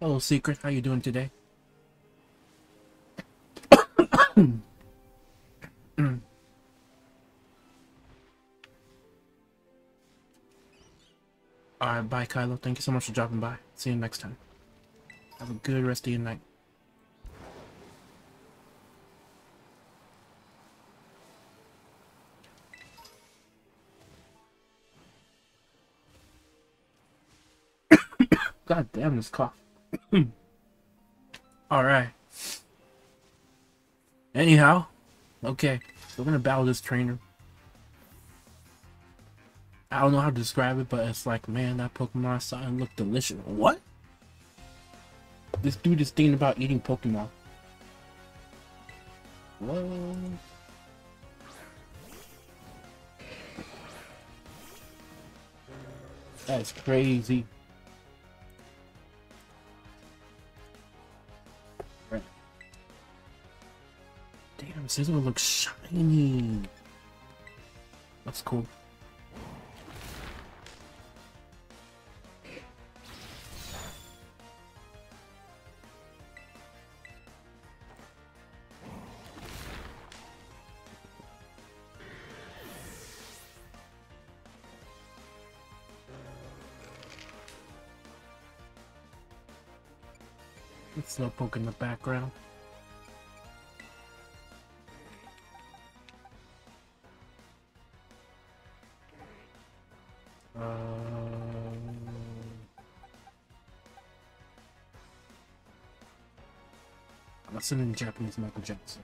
Hello, Secret. How you doing today? Alright, bye, Kylo. Thank you so much for dropping by. See you next time. Have a good rest of your night. God damn this cough. Hmm. Alright. Anyhow, okay. So we're gonna battle this trainer. I don't know how to describe it, but it's like, man, that Pokemon starting look delicious. What? This dude is thinking about eating Pokemon. Whoa. That's crazy. Damn, Scizor looks shiny. That's cool. Slowpoke in the background. Listening to Japanese Michael Jackson.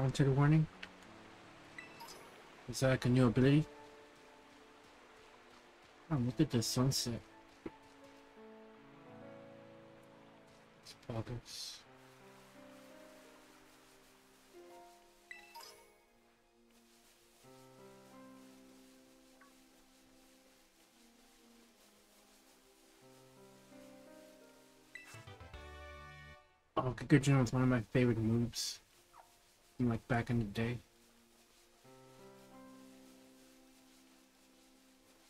Haunted warning? Is that like a new ability? Oh, look at the sunset. It's focus. Oh, Kikujin was one of my favorite moves like back in the day.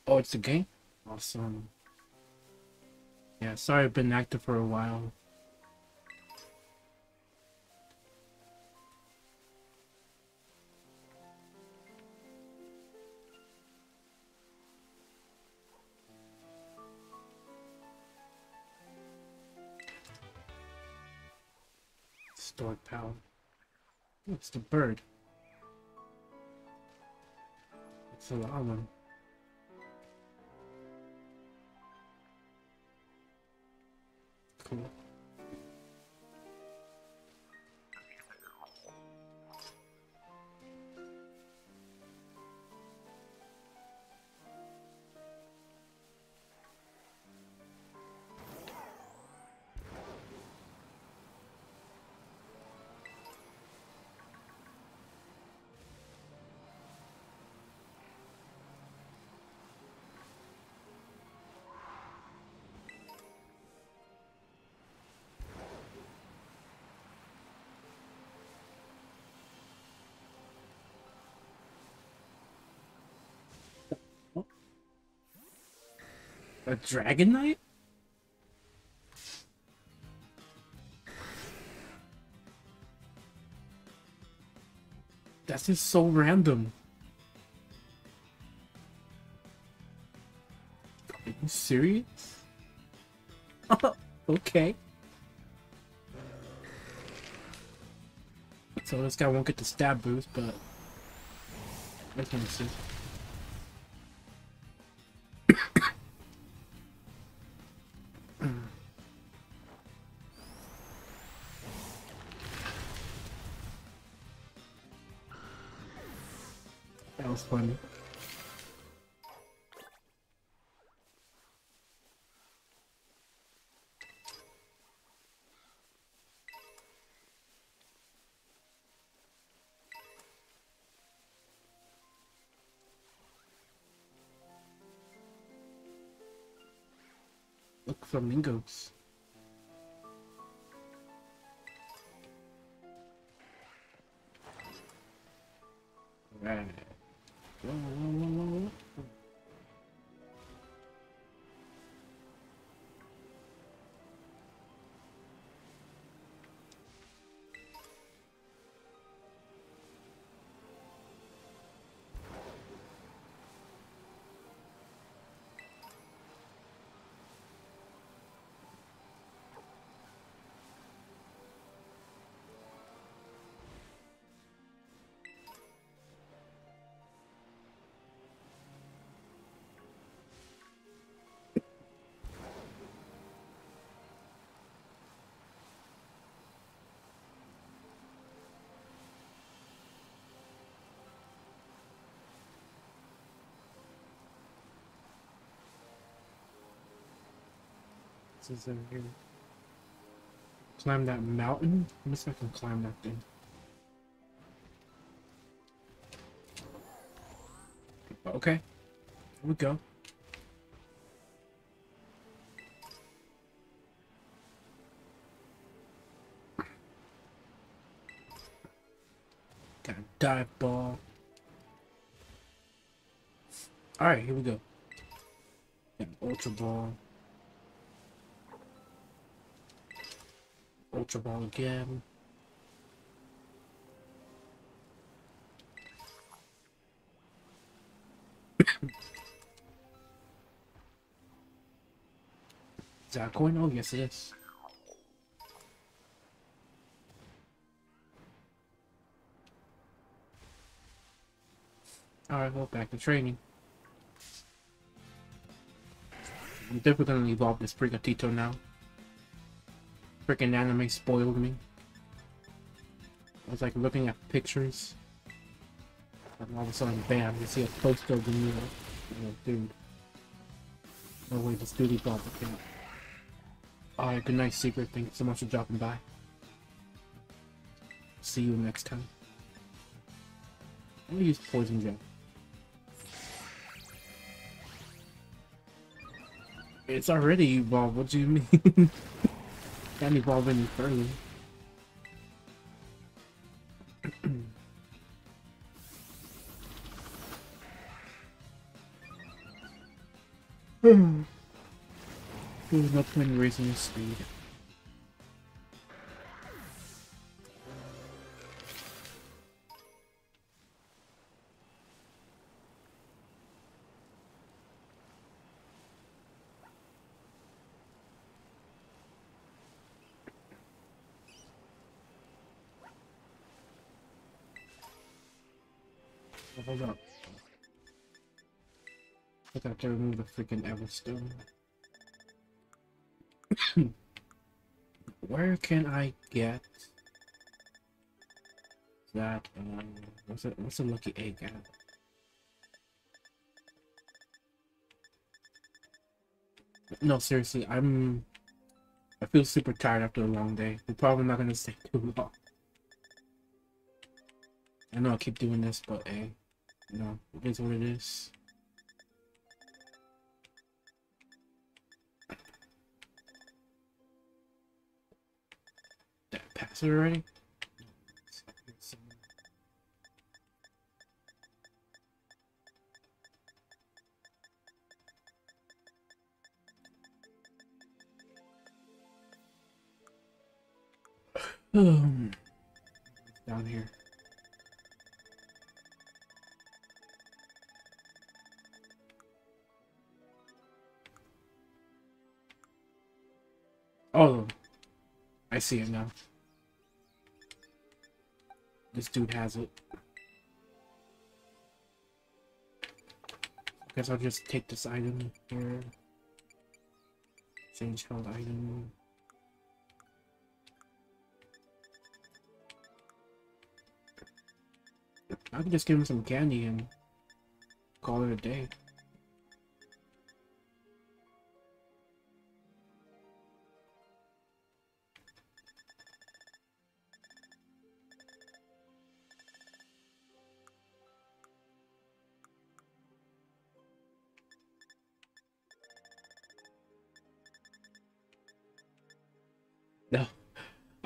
Oh, it's a game? Awesome. Yeah, sorry I've been active for a while. Stored power. It's the bird. It's a llama. Cool. A Dragon Knight? That's just so random. Are you serious? okay. So this guy won't get the stab boost, but let's see. that Look, flamingos. Is in here. Climb that mountain? Let me see if I can climb that thing. Okay. Here we go. Got a dive ball. Alright, here we go. Got an ultra ball. Ultra ball again. Is that coin? Oh, yes, it is. Alright, well, back to training. I'm definitely gonna evolve this Sprigatito now. Freaking anime spoiled me. I was like looking at pictures. And all of a sudden, bam, you see a poster of the new oh, dude. No way, this dude is evolved the cat. Alright, good night, Secret. Thank you so much for dropping by. See you next time. I'm gonna use Poison Gel. It's already evolved, what do you mean? Can't evolve any further. There's no point in raising speed. Everstone. Where can I get that? Um, what's a what's a lucky egg at? No, seriously, I'm. I feel super tired after a long day. We're probably not gonna stay too long. I know I keep doing this, but hey, you know, it is what it is. minutes already? down here. Oh, I see it now. This dude has it. I Guess I'll just take this item here. Change held item. I can just give him some candy and call it a day.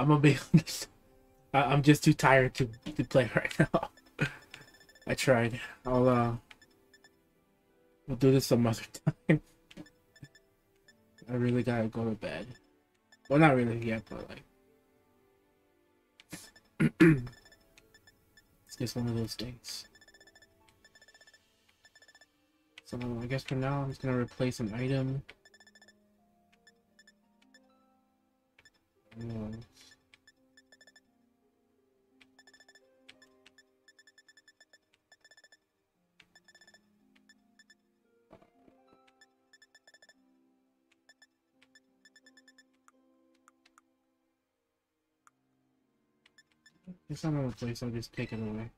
I'm gonna be honest. I I'm just too tired to, to play right now. I tried. I'll uh we'll do this some other time. I really gotta go to bed. Well not really yet, but like it's just one of those days. So I guess for now I'm just gonna replace an item. It's not another place, I'll just take it away.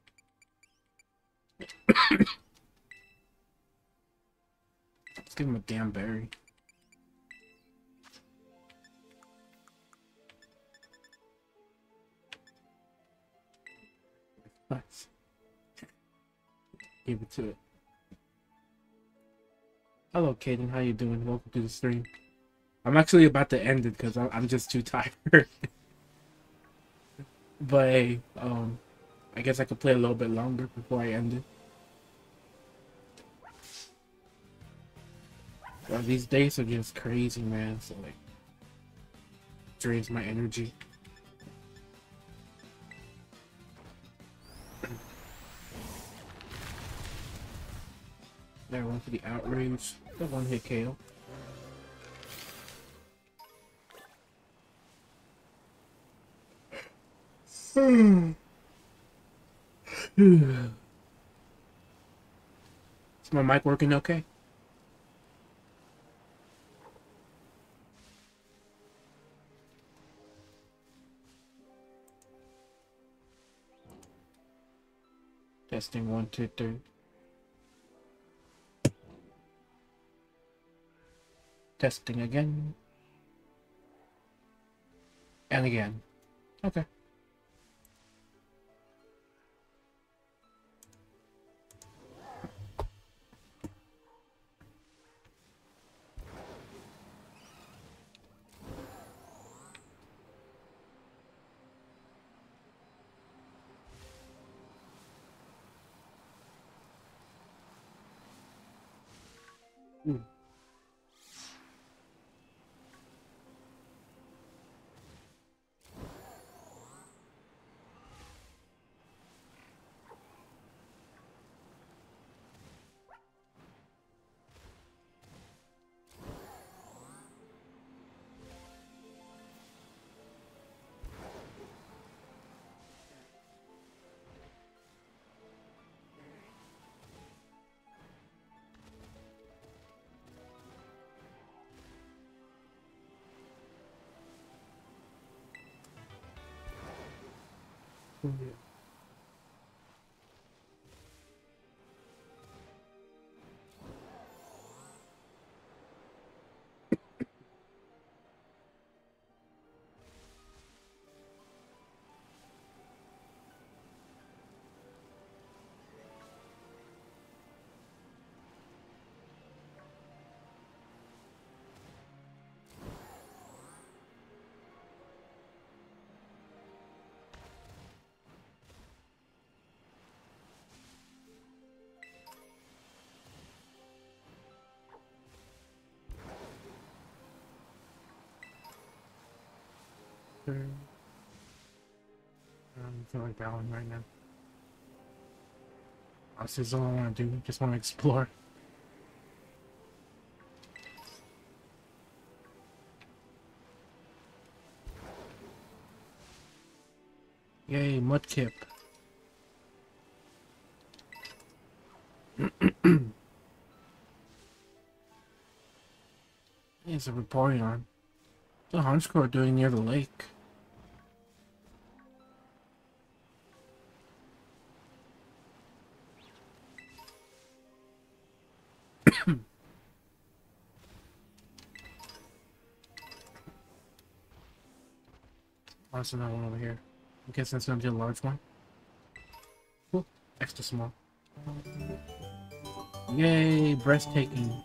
Let's give him a damn berry. Nice. Give it to it. Hello, Caden. How you doing? Welcome to the stream. I'm actually about to end it because I'm just too tired. But hey, um, I guess I could play a little bit longer before I end it. Well, these days are just crazy, man. So like, drains my energy. There, one for the outrage. The one hit KO. Is my mic working okay? Testing one, two, three. Testing again. And again. Okay. responder. Yeah. Mm. feel like battling right now. This is all I want to do. Just want to explore. Yay, Mudkip. It's a reporting on. The Honchkrow doing near the lake? There's another one over here. I guess that's gonna be a large one. Ooh, extra small. Yay, breathtaking.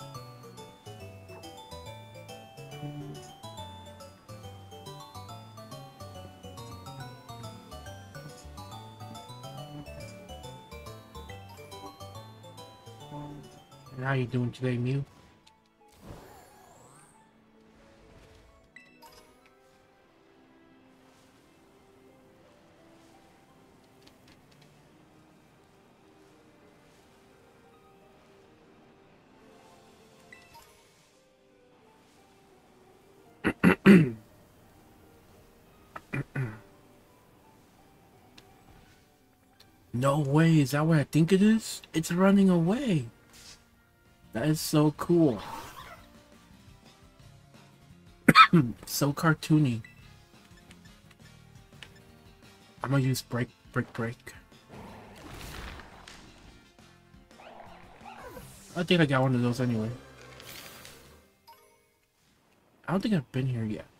And how you doing today, Mew? No way, is that what I think it is? It's running away. That is so cool. so cartoony. I'm gonna use break, break, break. I think I got one of those anyway. I don't think I've been here yet.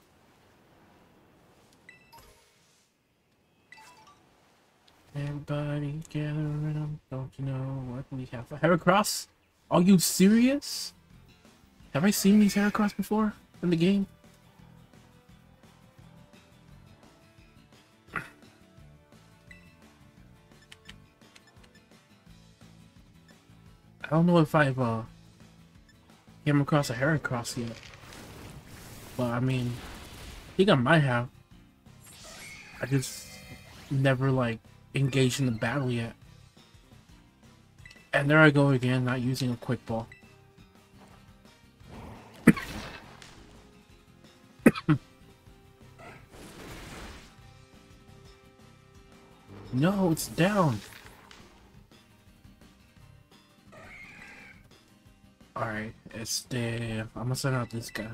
Everybody gather around, don't you know what we have? A Heracross? Are you serious? Have I seen these Heracross before in the game? I don't know if I've uh, came across a Heracross yet. But I mean, I think I might have. I just never like engaged in the battle yet. And there I go again, not using a quick ball. no, it's down. Alright, it's the... I'm gonna send out this guy.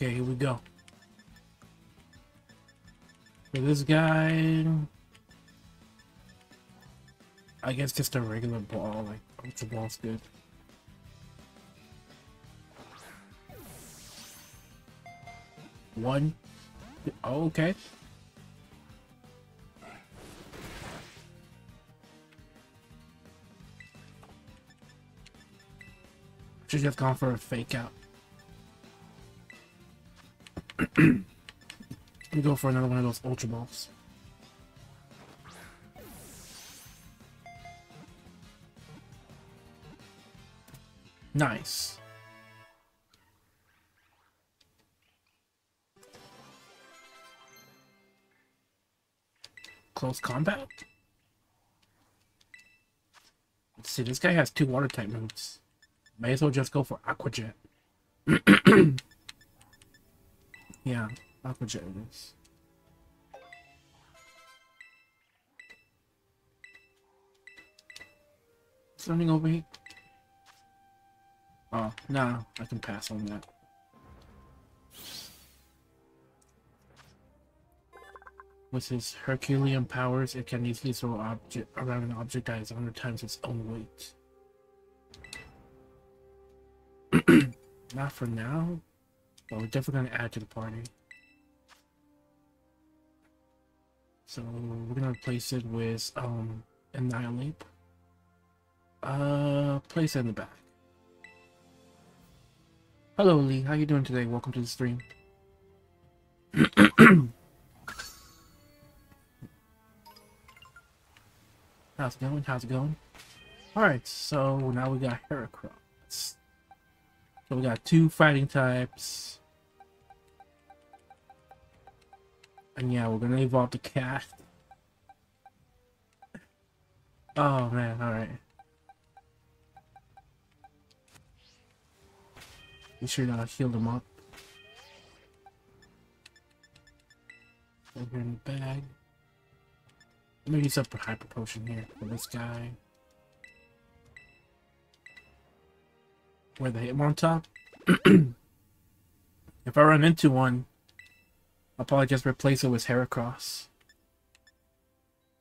Okay, here we go. For this guy... I guess just a regular ball, like, ultra ball's good. One. Oh, okay. Should have gone for a fake out. Me go for another one of those Ultra Balls. Nice. Close combat? Let's see, this guy has two water type moves. May as well just go for Aqua Jet. yeah. It is. Running over here. Oh, nah, I can pass on that. With his Herculean powers, it can easily throw object around an object that is 100 times its own weight. Not for now, but we're definitely to add to the party. So we're gonna replace it with um Annihilape. Uh place it in the back. Hello Lee, how you doing today? Welcome to the stream. How's it going? How's it going? Alright, so now we got Heracross. So we got two fighting types. And yeah, we're gonna evolve the cat. Oh man, alright. Be sure to heal them up. Over in the bag. Let me use up a hyper potion here for this guy. Where the Hitmontop? if I run into one, I'll probably just replace it with Heracross.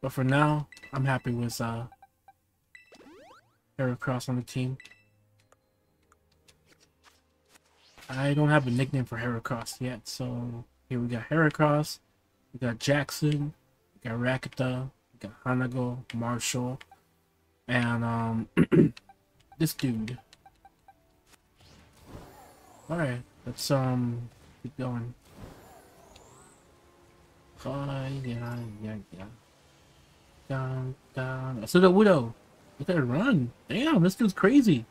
But for now, I'm happy with uh, Heracross on the team. I don't have a nickname for Heracross yet, so here we got Heracross, we got Jackson, we got Rattata, we got Hanago, Marshall, and um, this dude. Alright, let's um keep going. Yeah, yeah, yeah. Down, down. So the widow. Look at her run. Damn, this dude's crazy.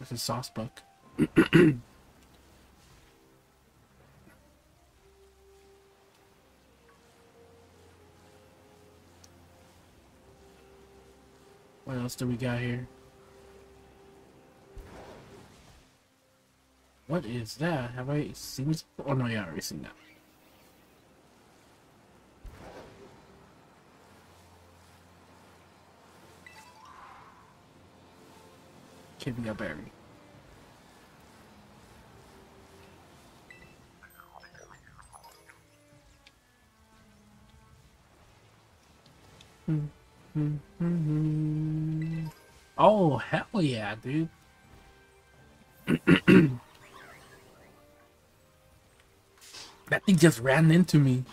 This is sauce book. what else do we got here? What is that? Have I seen this? Oh no, yeah, I already seen that. Give me a Berry. Oh, hell yeah, dude. that thing just ran into me.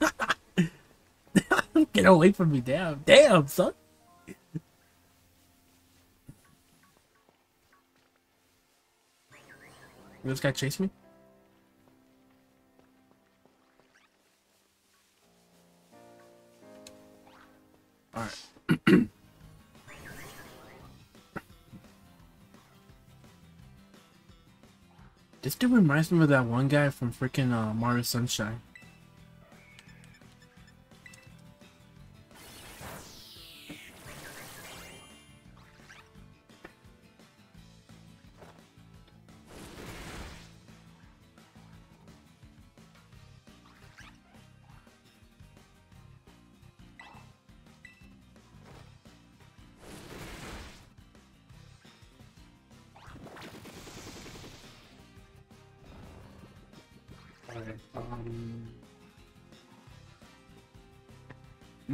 Get away from me, damn. Damn, son. This guy chase me? Alright. this dude reminds me of that one guy from freaking uh, Mario Sunshine.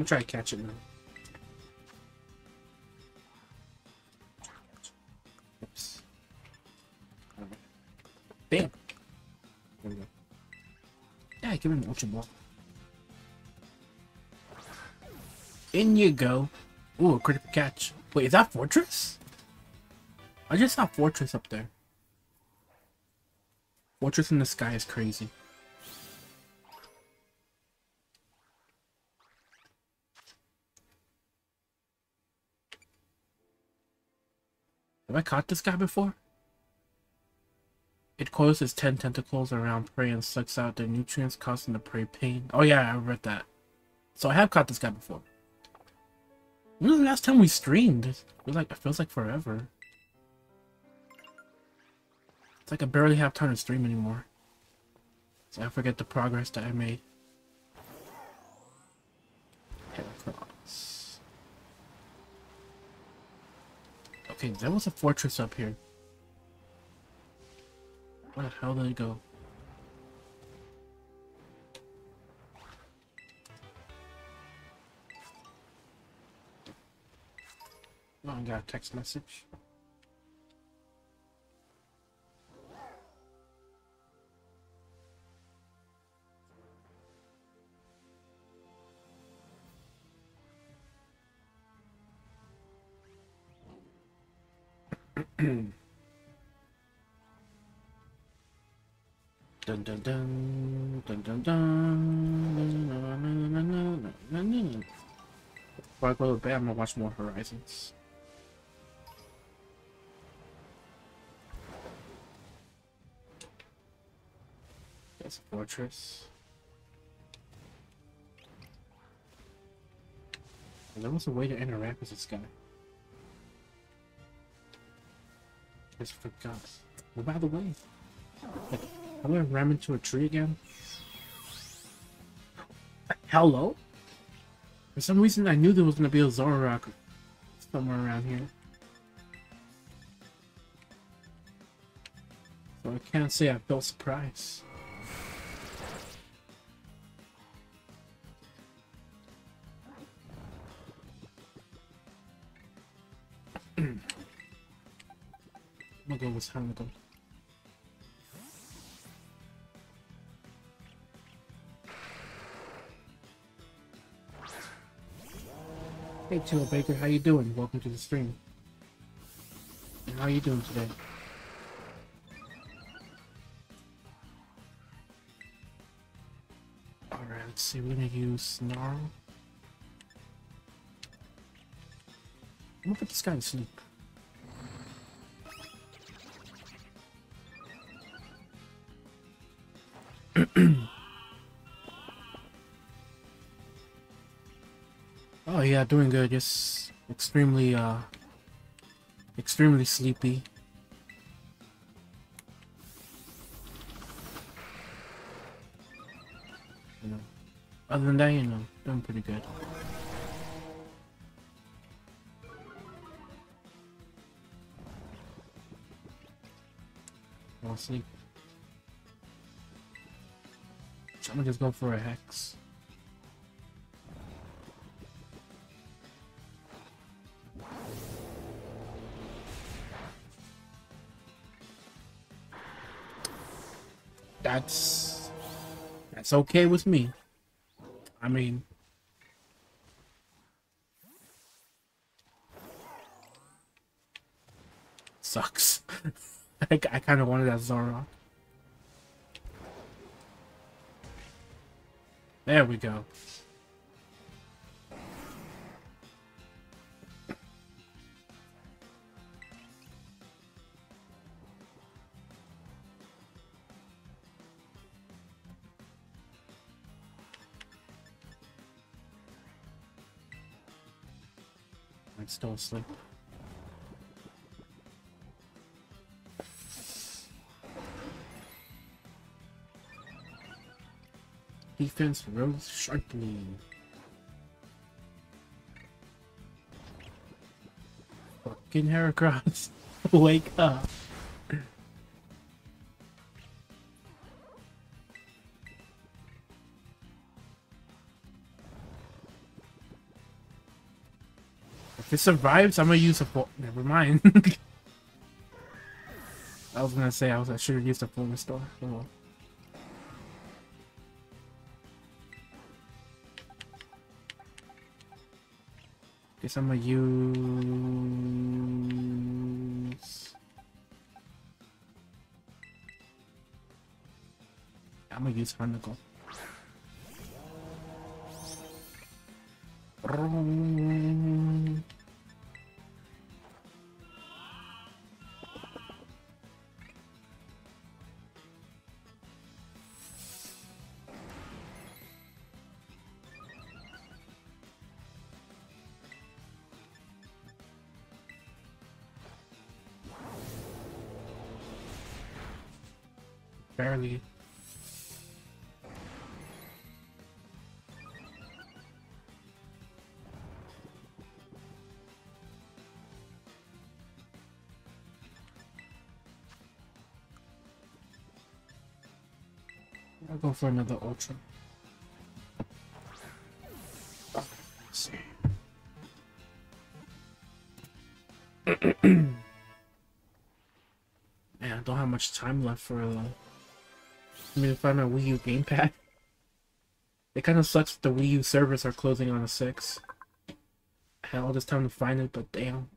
Try to catch it now. Oops. Bam! There we go. Yeah, give him an Ultra Ball. In you go. Ooh, a critical catch. Wait, is that Fortress? I just saw Fortress up there. Fortress in the sky is crazy. Have I caught this guy before? It coils its 10 tentacles around prey and sucks out the nutrients, causing the prey pain. Oh yeah, I read that. So I have caught this guy before. When was the last time we streamed? It feels like, it feels like forever. It's like I barely have time to stream anymore. So I forget the progress that I made. Okay, there was a fortress up here. Where the hell did it go? Oh, I got a text message. Dun dun dun dun dun I go to bed, I'm gonna watch more Horizons. That's a fortress. there was a way to interact with this guy. Just forgot. Oh, by the way, I'm gonna ram into a tree again. Hello? For some reason, I knew there was gonna be a Zoroark somewhere around here. So I can't say I felt surprised. I'm gonna go with Hamilton. Hey Chill Baker, how you doing? Welcome to the stream. How are you doing today? Alright, let's see, we're gonna use Snarl. I'm gonna put this guy to sleep. Doing good. Just extremely, uh, extremely sleepy. You know, other than that, you know, doing pretty good. I'll sleep. So I'm gonna just go for a hex. That's that's okay with me. I mean sucks. I, I kind of wanted that Zoroark. There we go. I'm still asleep. Defense rose sharply. Fucking Heracross. Wake up. If it survives, I'm gonna use a full. Never mind. I was gonna say I was I should have used a full restore. Oh. Guess I'm gonna use. I'm gonna use Harnacle. For another ultra. Man, I don't have much time left for uh, me to find my Wii U gamepad. It kind of sucks that the Wii U servers are closing on a 6. I had all this time to find it, but damn.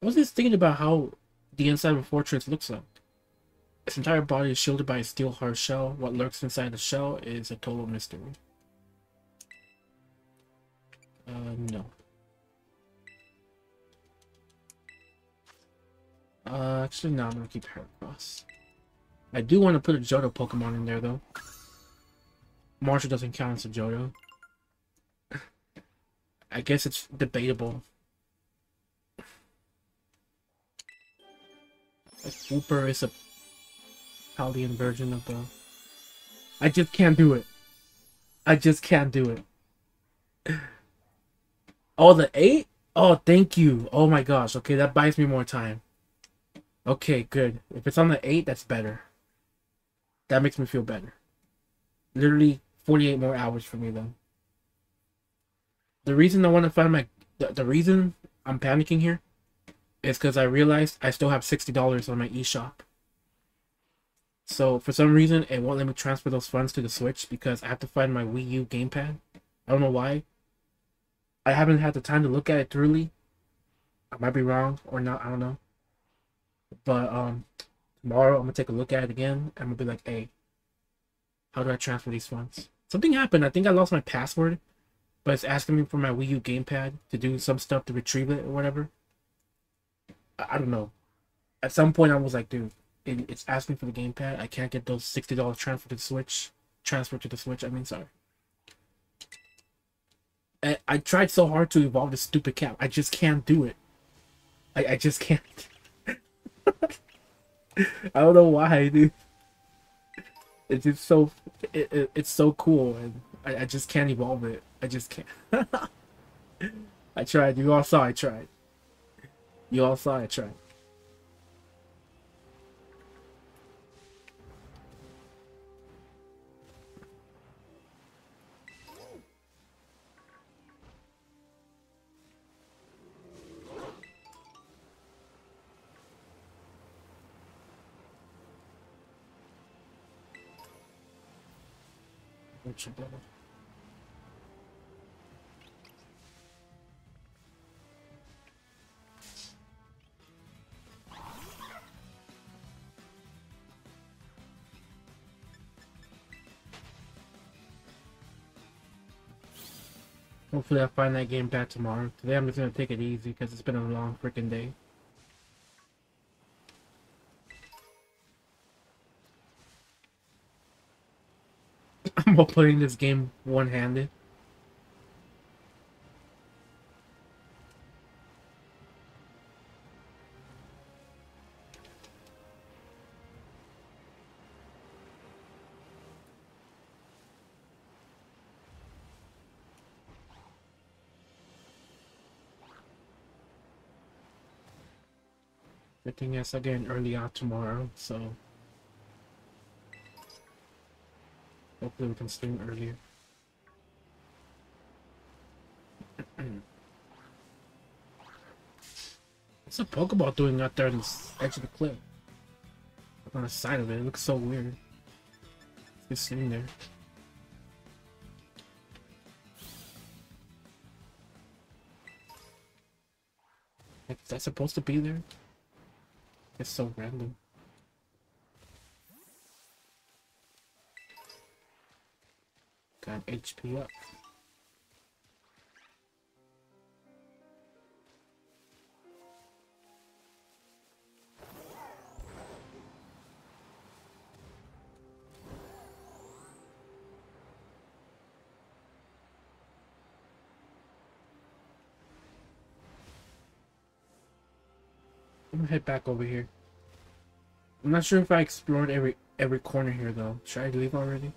I was just thinking about how the inside of a Forretress looks like. Its entire body is shielded by a steel hard shell. What lurks inside the shell is a total mystery. Uh, no. Uh, actually, no, I'm gonna keep Heracross. I do want to put a Johto Pokemon in there, though. Marshall doesn't count as a Johto. I guess it's debatable. Like, is a Paldean version of the... I just can't do it. I just can't do it. Oh, the 8? Oh, thank you. Oh my gosh. Okay, that buys me more time. Okay, good. If it's on the 8, that's better. That makes me feel better. Literally 48 more hours for me, though. The reason I want to find my... The, the reason I'm panicking here is because I realized I still have $60 on my eShop. So, for some reason, it won't let me transfer those funds to the Switch because I have to find my Wii U gamepad. I don't know why. I haven't had the time to look at it thoroughly. I might be wrong or not, I don't know. But um, tomorrow I'm gonna take a look at it again. I'm gonna be like, hey, how do I transfer these funds? Something happened. I think I lost my password, but it's asking me for my Wii U gamepad to do some stuff to retrieve it or whatever. I, I don't know. At some point, I was like, dude, it, it's asking for the gamepad. I can't get those sixty dollars transfer to the Switch. Transfer to the Switch. I mean, sorry. I, I tried so hard to evolve this stupid cap. I just can't do it. I, I just can't. I don't know why, dude. It's just so it, it, it's so cool, and I, I just can't evolve it. I just can't. I tried. You all saw I tried. You all saw I tried. Hopefully I'll find that game back tomorrow. Today I'm just gonna take it easy because it's been a long freaking day. I'm playing this game one-handed. Good thing is an early out tomorrow, so hopefully we can stream earlier. What's a Pokeball doing out there on the edge of the cliff? on the side of it, it looks so weird. It's sitting there. Is that supposed to be there? It's so random. Got HP up. I'm gonna head back over here. I'm not sure if I explored every every corner here though. Should I leave already?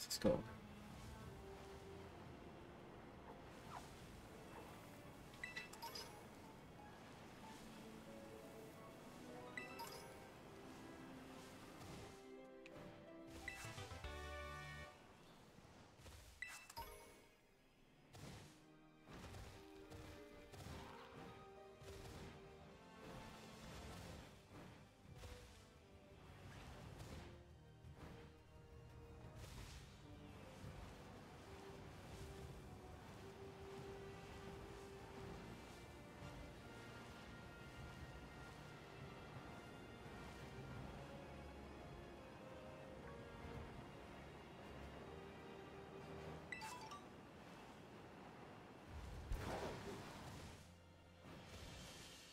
Let's.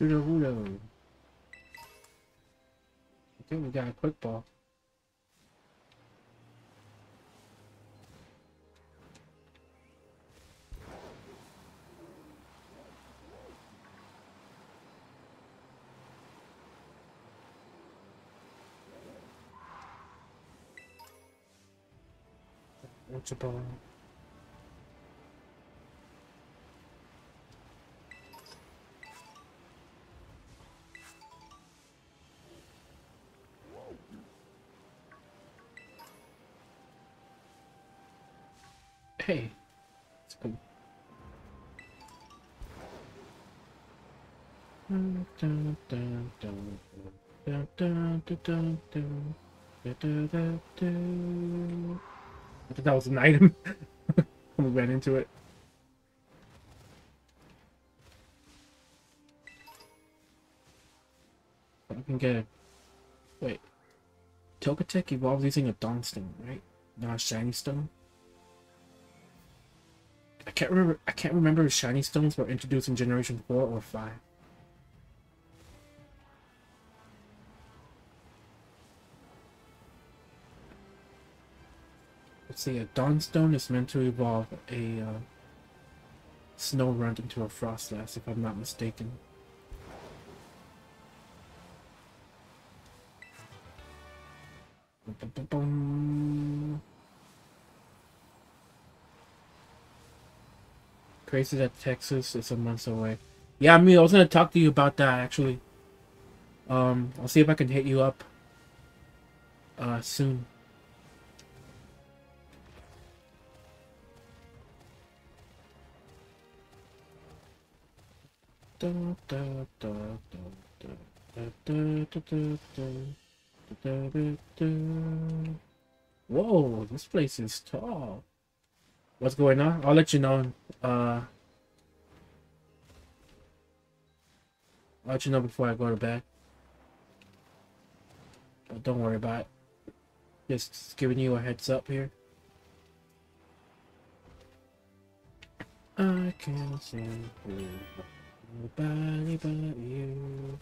to the Rulo. I think we got a quick ball. What's a ball? I thought that was an item. we ran into it. I can get. Wait. Togetic evolves using a Dawnstone, right? Not a Shiny Stone? I can't remember I can't remember if Shiny Stones were introduced in Generation 4 or 5. Let's see, a Dawnstone is meant to evolve a uh, Snorunt into a Froslass, if I'm not mistaken. Crazy that Texas is a month away. Yeah, I mean, I was gonna talk to you about that actually. Um, I'll see if I can hit you up uh, soon. Whoa, this place is tall. What's going on? I'll let you know. Uh, I'll let you know before I go to bed. But don't worry about it. Just giving you a heads up here. I can't see nobody but you.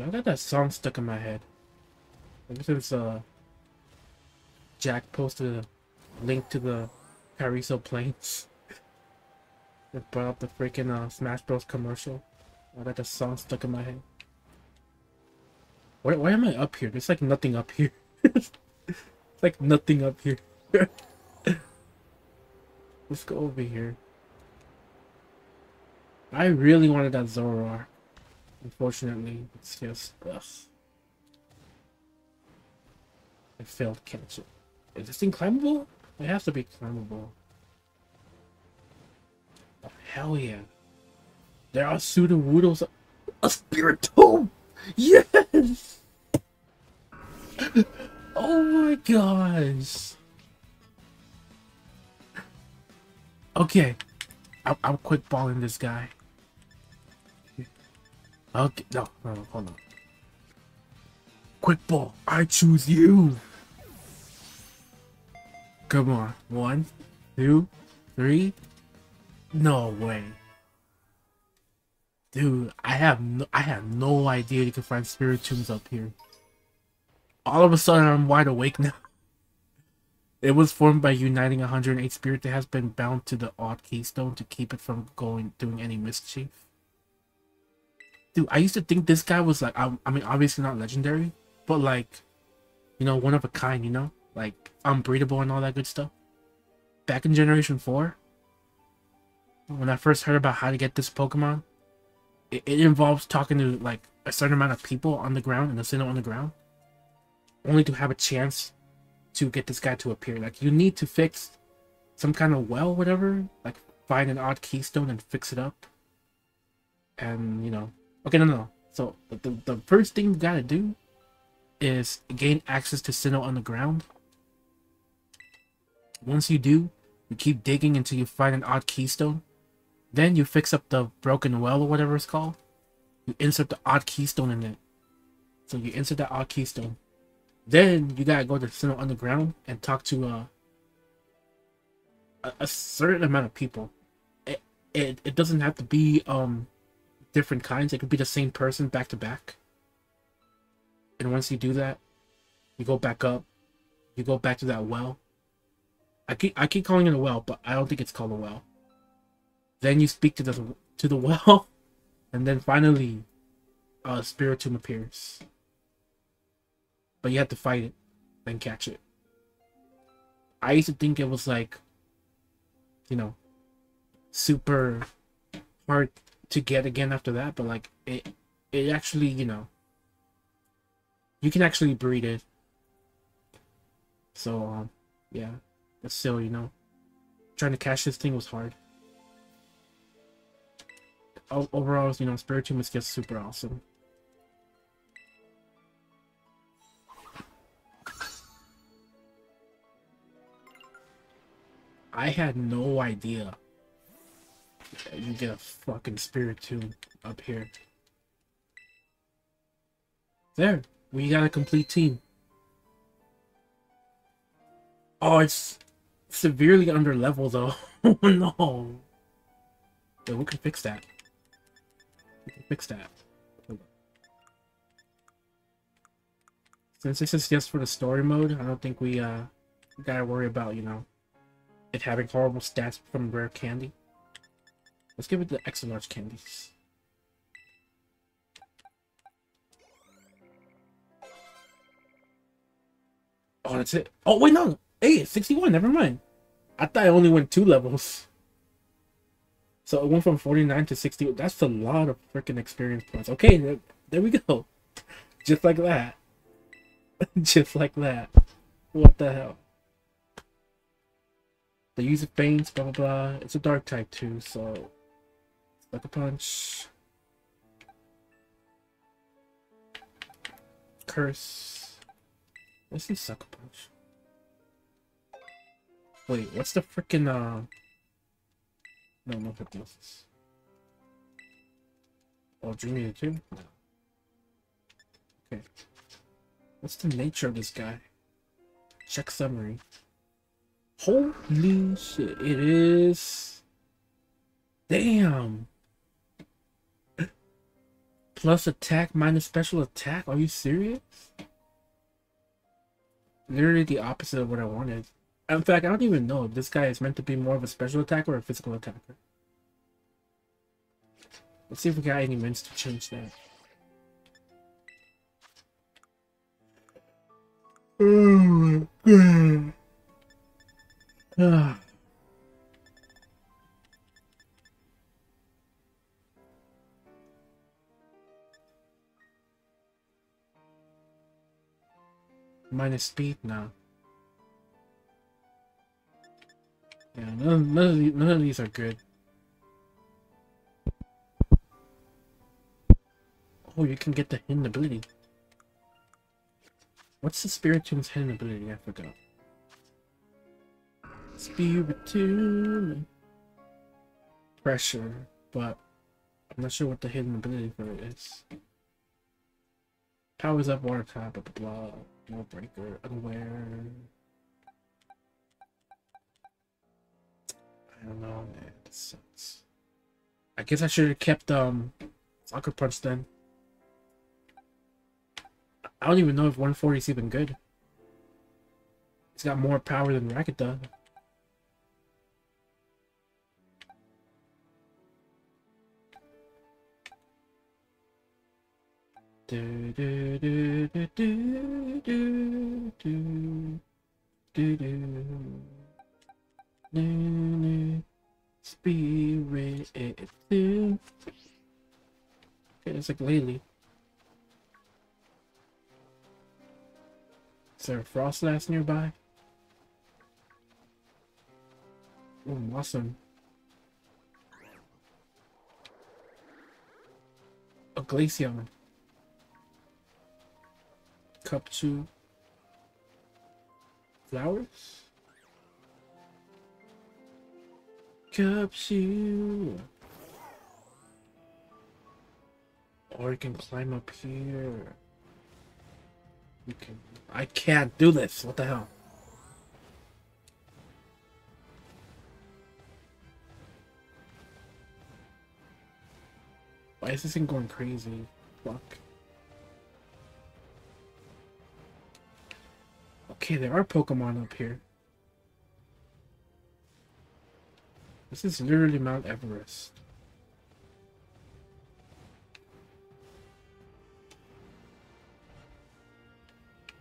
I got that song stuck in my head. Ever since uh Jack posted a link to the Pariso planes. It brought up the freaking uh, Smash Bros commercial. I got the song stuck in my head. Why, why am I up here? There's like nothing up here. it's like nothing up here. Let's go over here. I really wanted that Zoroark. Unfortunately, it's just... Ugh. I failed it. Is this thing climbable? It has to be climbable. Oh, hell yeah. There are Sudowoodos. A spirit Spiritomb! Yes! oh my gosh. Okay. I'm, I'm quick balling this guy. Okay, no, no, hold on. Quick ball, I choose you! Come on. One, two, three. No way. Dude, I have no, I have no idea you can find Spiritombs up here. All of a sudden, I'm wide awake now. It was formed by uniting 108 spirit that has been bound to the odd keystone to keep it from going doing any mischief. Dude, I used to think this guy was like, I, I mean, obviously not legendary, but like, you know, one of a kind, you know? like unbreedable and all that good stuff. Back in Generation 4, when I first heard about how to get this Pokemon, it, it involves talking to like a certain amount of people on the ground in the center on the ground, only to have a chance to get this guy to appear. Like you need to fix some kind of well, whatever, like find an odd keystone and fix it up. And you know, okay, no, no. no. So the the first thing you gotta do is gain access to Sinnoh Underground once you do, you keep digging until you find an odd keystone. Then you fix up the broken well or whatever it's called. You insert the odd keystone in it. So you insert that odd keystone. Then you gotta go to the Sinnoh Underground and talk to uh, a, certain amount of people. It, it, it doesn't have to be um different kinds. It could be the same person back to back. And once you do that, you go back up, you go back to that well. I keep I keep calling it a well, but I don't think it's called a well. Then you speak to the to the well, and then finally, a spiritomb appears. But you have to fight it, and catch it. I used to think it was like, you know, super hard to get again after that, but like it, it actually, you know, you can actually breed it. So, um, yeah, but still, you know, trying to catch this thing was hard. Overall, you know, Spiritomb is just super awesome. I had no idea you get a fucking Spiritomb up here. There, we got a complete team. Oh, it's severely under level though. oh no. Yeah, we can fix that. We can fix that. Since this is just for the story mode, I don't think we uh gotta worry about, you know, it having horrible stats from rare candy. Let's give it the extra large candies. Oh, that's it. Oh, wait, no. Hey, 61. Never mind. I thought I only went two levels. So it went from 49 to 60. That's a lot of freaking experience points. Okay, there, there we go. Just like that. Just like that. What the hell? The user feints, blah blah blah. It's a dark type too, so Sucker Punch. Curse. Let's see Sucker Punch. Wait, what's the freaking uh no no hypnosis. Oh Dream Eater? Okay. What's the nature of this guy? Check summary. Holy shit, it is Damn plus attack minus special attack? Are you serious? Literally the opposite of what I wanted. In fact, I don't even know if this guy is meant to be more of a special attacker or a physical attacker. Let's see if we got any mints to change that. Oh my god. Minus speed now. Yeah, none, of these, none of these are good. Oh, you can get the hidden ability. What's the Spiritomb's hidden ability? I forgot. Spiritomb. Pressure, but I'm not sure what the hidden ability for it is. Powers up water type, blah blah blah. No breaker, unaware. I don't know, man. This sucks. I guess I should have kept um Sucker Punch then. I don't even know if 140 is even good. It's got more power than Rattata. Do do do do do do do do do do spirit. Okay, it's like lately. Is there a Froslass nearby? Oh, awesome. A Glaceon. Cup two. Flowers? Capsule. Or you can climb up here. You can. I can't do this. What the hell? Why is this thing going crazy? Fuck. Okay, there are Pokemon up here. This is literally Mount Everest.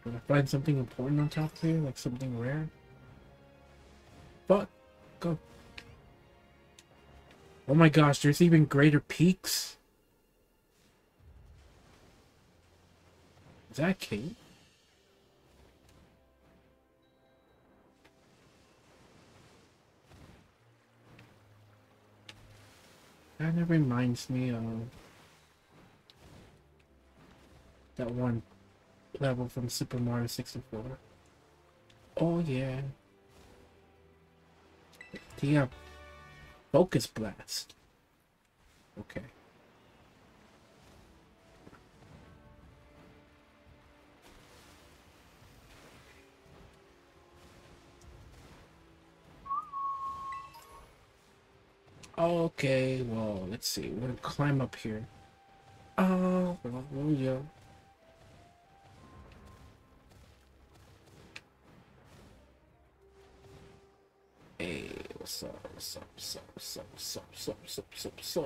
I find something important on top here? Like something rare? Fuck. Go. Oh my gosh, there's even greater peaks? Is that Kate? Kind of reminds me of that one level from Super Mario 64. Oh yeah. The uh, Focus Blast. Okay. Okay, well, let's see. We're gonna climb up here. Oh, well, yeah. Hey, what's up? What's up? What's up? What's up? What's up? What's up? What's up? What's up? What's up?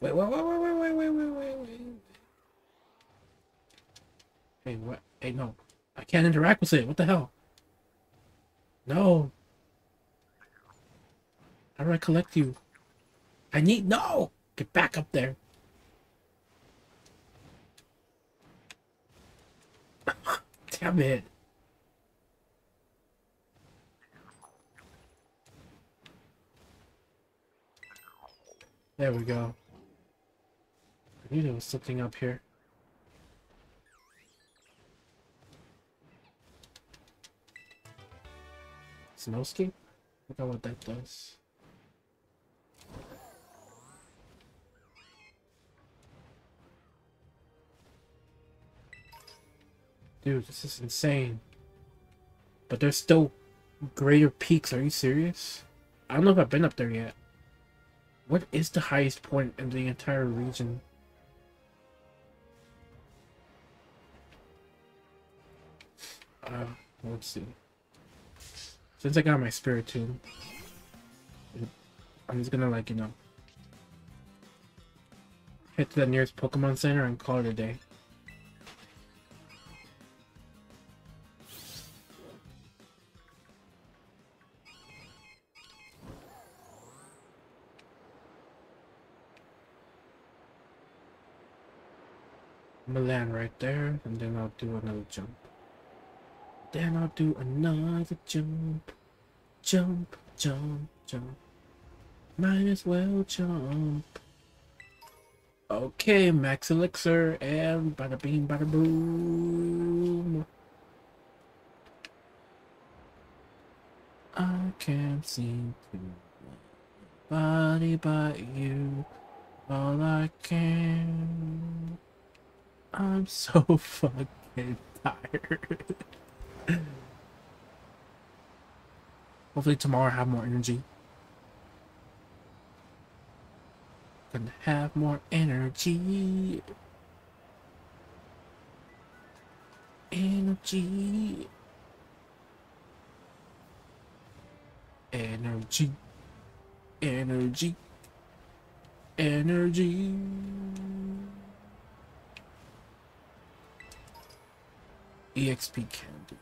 Wait, wait, wait, wait, wait, wait, wait, wait, wait, wait. Hey, what? Hey, no. I can't interact with it. What the hell? No. How do I collect you? I need no. Get back up there. Damn it. There we go. I knew there was something up here. Snowscape? Look at what that does. Dude, this is insane. But there's still greater peaks. Are you serious? I don't know if I've been up there yet. What is the highest point in the entire region? Uh, let's see. Since I got my Spiritomb, I'm just gonna like, you know, head to the nearest Pokemon Center and call it a day. I'm gonna land right there, and then I'll do another jump. Then I'll do another jump. Jump, jump, jump. Might as well jump. Okay, max elixir, and bada bing, bada boom. I can't seem to body but you. All I can. I'm so fucking tired. Hopefully tomorrow I have more energy. Gonna have more energy. Energy. Energy. Energy. Energy. EXP candy.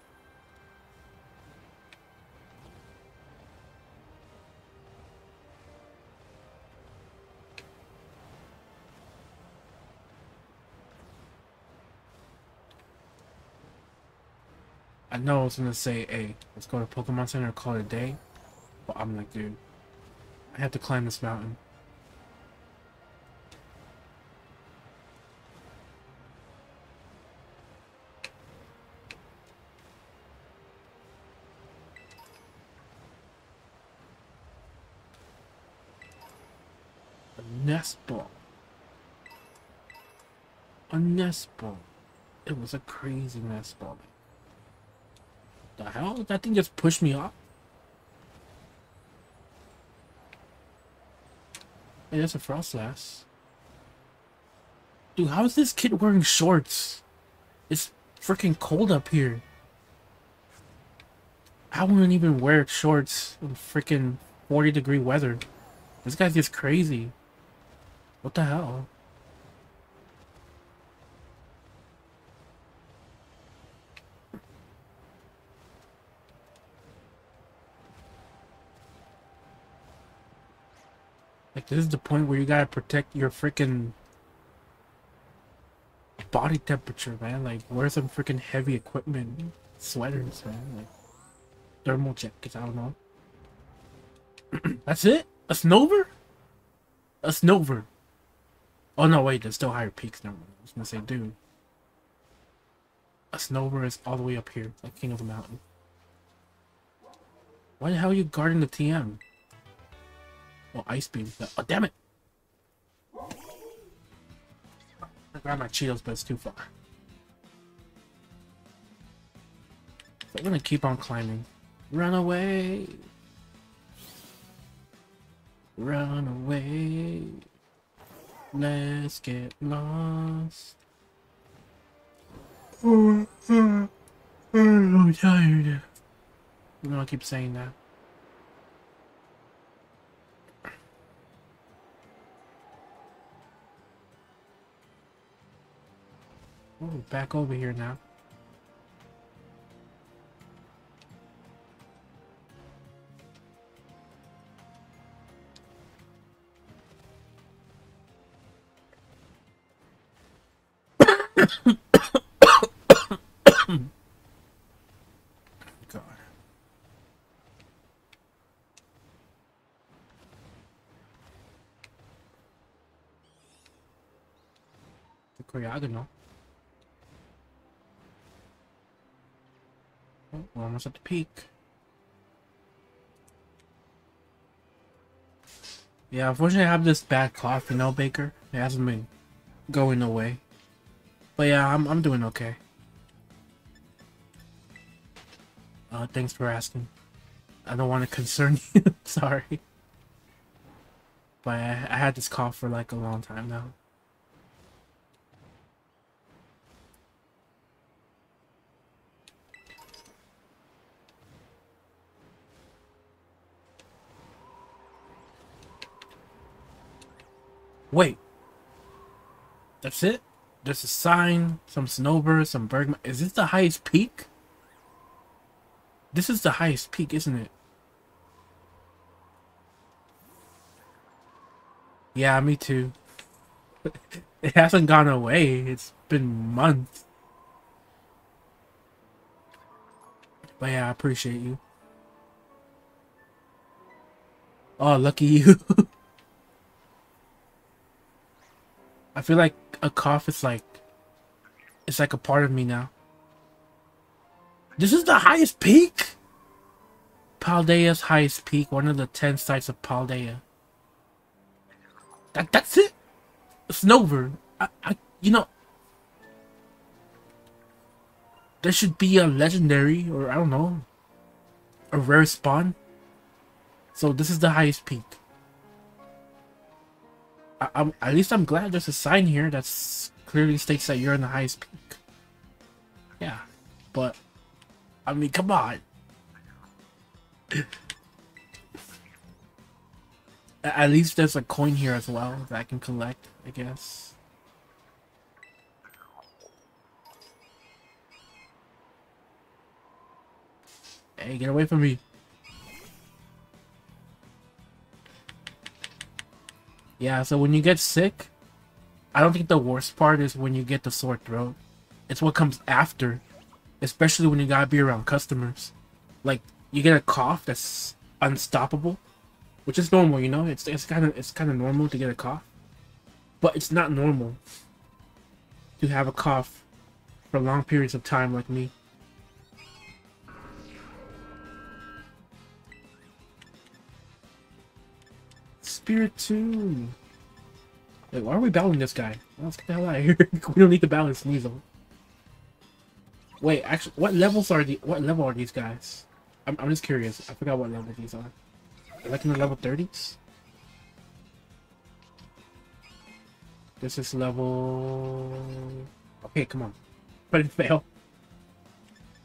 I know I was gonna say, hey, let's go to Pokemon Center call it a day. But I'm like, dude, I have to climb this mountain. Ball. It was a crazy nest ball. The hell? That thing just pushed me off? Hey, that's a Froslass. Dude, how is this kid wearing shorts? It's freaking cold up here. I wouldn't even wear shorts in freaking 40 degree weather. This guy's just crazy. What the hell? Like, this is the point where you gotta protect your freaking body temperature, man. Like, wear some freaking heavy equipment, sweaters, man. Like, thermal jackets, I don't know. That's it? A Snover? A Snover. Oh, no, wait, there's still higher peaks now. I was gonna say, dude. A Snover is all the way up here, like King of the Mountain. Why the hell are you guarding the TM? Oh, Ice Beam. Oh, damn it! I grab my Cheetos, but it's too far. So I'm gonna keep on climbing. Run away! Run away! Let's get lost. Oh, I'm tired. I'm gonna keep saying that. Oh, back over here now. God. Almost at the peak. Yeah, unfortunately I have this bad cough, you know, Baker. It hasn't been going away. But yeah, I'm, I'm doing okay. Uh, thanks for asking. I don't want to concern you, sorry. But I, I had this cough for like a long time now. Wait. That's it? There's a sign, some snowbirds, some Bergmite. Is this the highest peak? This is the highest peak, isn't it? Yeah, me too. it hasn't gone away. It's been months. But yeah, I appreciate you. Oh, lucky you. I feel like a cough is like it's like a part of me now. This is the highest peak? Paldea's highest peak, one of the ten sites of Paldea. That that's it? Snover. I, I you know there should be a legendary or I don't know a rare spawn. So this is the highest peak. I, at least I'm glad there's a sign here that clearly states that you're in the highest peak. Yeah, but I mean, come on. At least there's a coin here as well that I can collect, I guess. Hey, get away from me. Yeah, so when you get sick, I don't think the worst part is when you get the sore throat. It's what comes after, especially when you gotta be around customers. Like you get a cough that's unstoppable, which is normal, you know. It's it's kind of it's kind of normal to get a cough, but it's not normal to have a cough for long periods of time like me. Spirit 2. Wait, why are we battling this guy? Let's get the hell out of here. we don't need to battle Sneasel. Wait, actually, what levels are the what level are these guys? I'm, I'm just curious. I forgot what level these are. Like in the level 30s? This is level... Okay, come on. But it fail.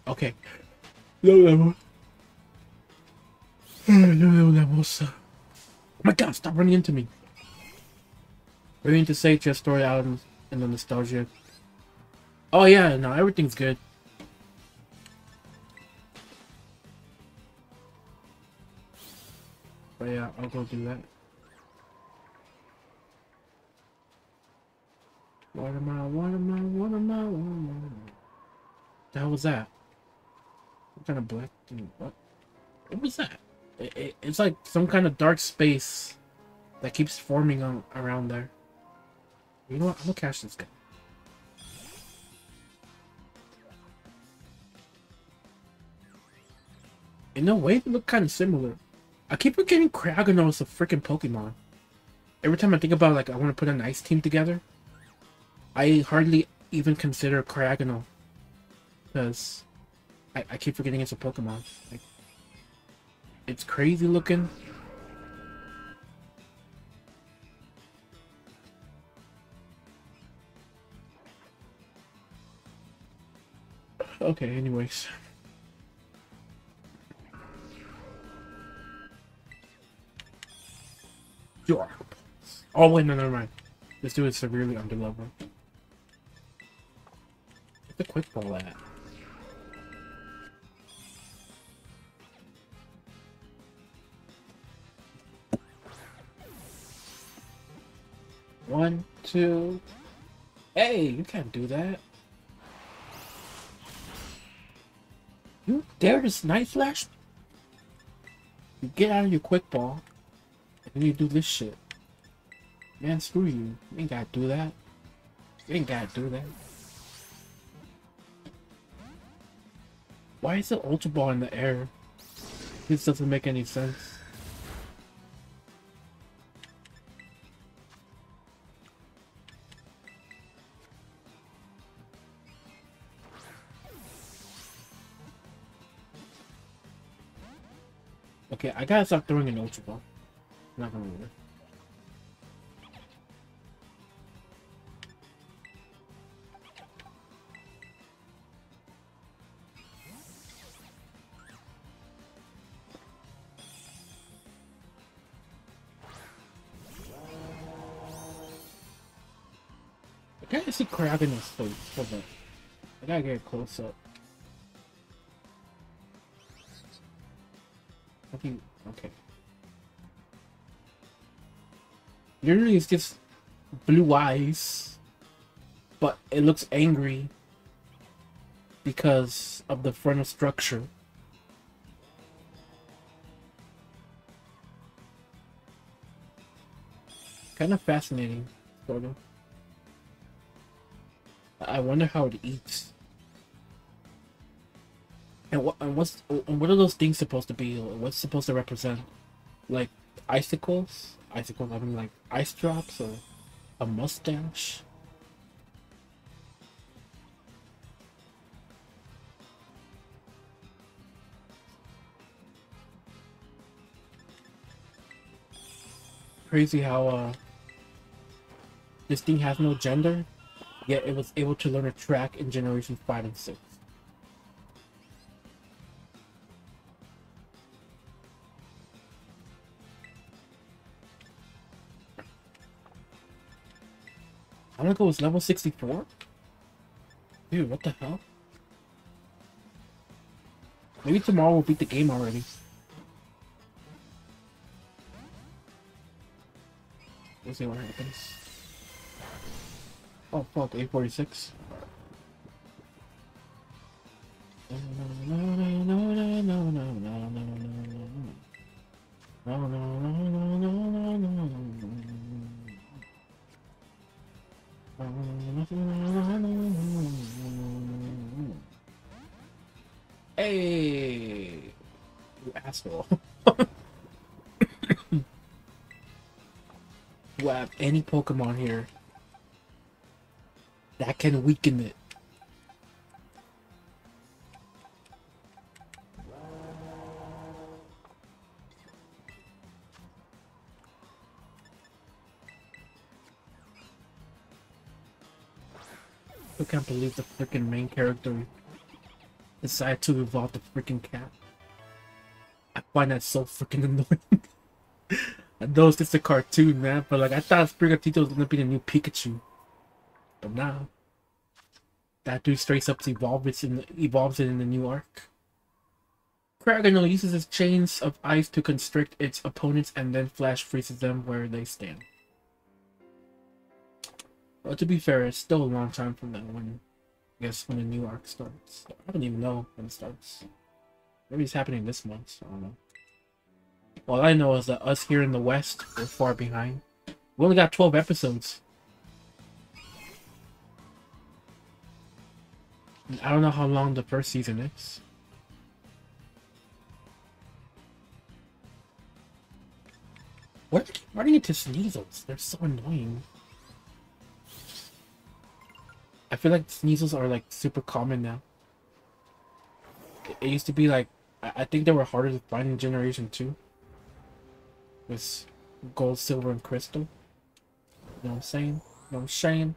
Okay. Low level. Low levels. My god, stop running into me. Ready to say just story out in the nostalgia. Oh yeah, no, everything's good. But yeah, I'll go do that. What am I, what am I, what am I, what am I? The hell was that? What kind of black thing? What? What was that? It, it, it's like some kind of dark space that keeps forming on, around there. You know what? I'm gonna catch this guy. In a way, they look kind of similar. I keep forgetting Cryogonal is a freaking Pokemon. Every time I think about like I want to put an ice team together, I hardly even consider Cryogonal because I, I keep forgetting it's a Pokemon. Like, it's crazy looking. Okay, anyways. Sure. Oh wait, no, never mind. This dude is severely under level. Where's the quick ball at? One, two. Hey, you can't do that. You dare to Night Flash? You get out of your quick ball, and then you do this shit. Man, screw you. You ain't gotta do that. You ain't gotta do that. Why is the Ultra Ball in the air? This doesn't make any sense. Okay, I gotta stop throwing an Ultra Ball. Not gonna work. I see crab in his face. Hold on. I gotta get close up. Okay. Okay. Usually it's just blue eyes, but it looks angry because of the frontal structure. Kind of fascinating, sort of. I wonder how it eats. And what and what's and what are those things supposed to be? What's supposed to represent? Like icicles? Icicles, I mean like ice drops or a mustache? Crazy how uh this thing has no gender, yet it was able to learn a track in generation 5 and 6. Go with level 64? Dude, what the hell? Maybe tomorrow we'll beat the game already. We'll see what happens. Oh fuck, 846. No, no, no, no, no, no, no, no, no, no, no. No, no, no, no, no, no, Hey, you asshole. Do I have any Pokemon here that can weaken it? I can't believe the freaking main character decided to evolve the freaking cat. I find that so freaking annoying. I know it's just a cartoon, man, but like I thought Sprigatito was gonna be the new Pikachu. But now that dude straight up evolves it in the, evolves in the new arc. Cryogonal uses his chains of ice to constrict its opponents and then flash freezes them where they stand. Well, to be fair, it's still a long time from then when, I guess, when the new arc starts. I don't even know when it starts. Maybe it's happening this month, I don't know. All I know is that us here in the West, we're far behind. We only got 12 episodes. And I don't know how long the first season is. Why, do you get to Sneasels? They're so annoying. I feel like Sneasels are like super common now. It, it used to be like, I, I think they were harder to find in Generation 2. With gold, silver, and crystal. You know what I'm saying? You know I'm saying?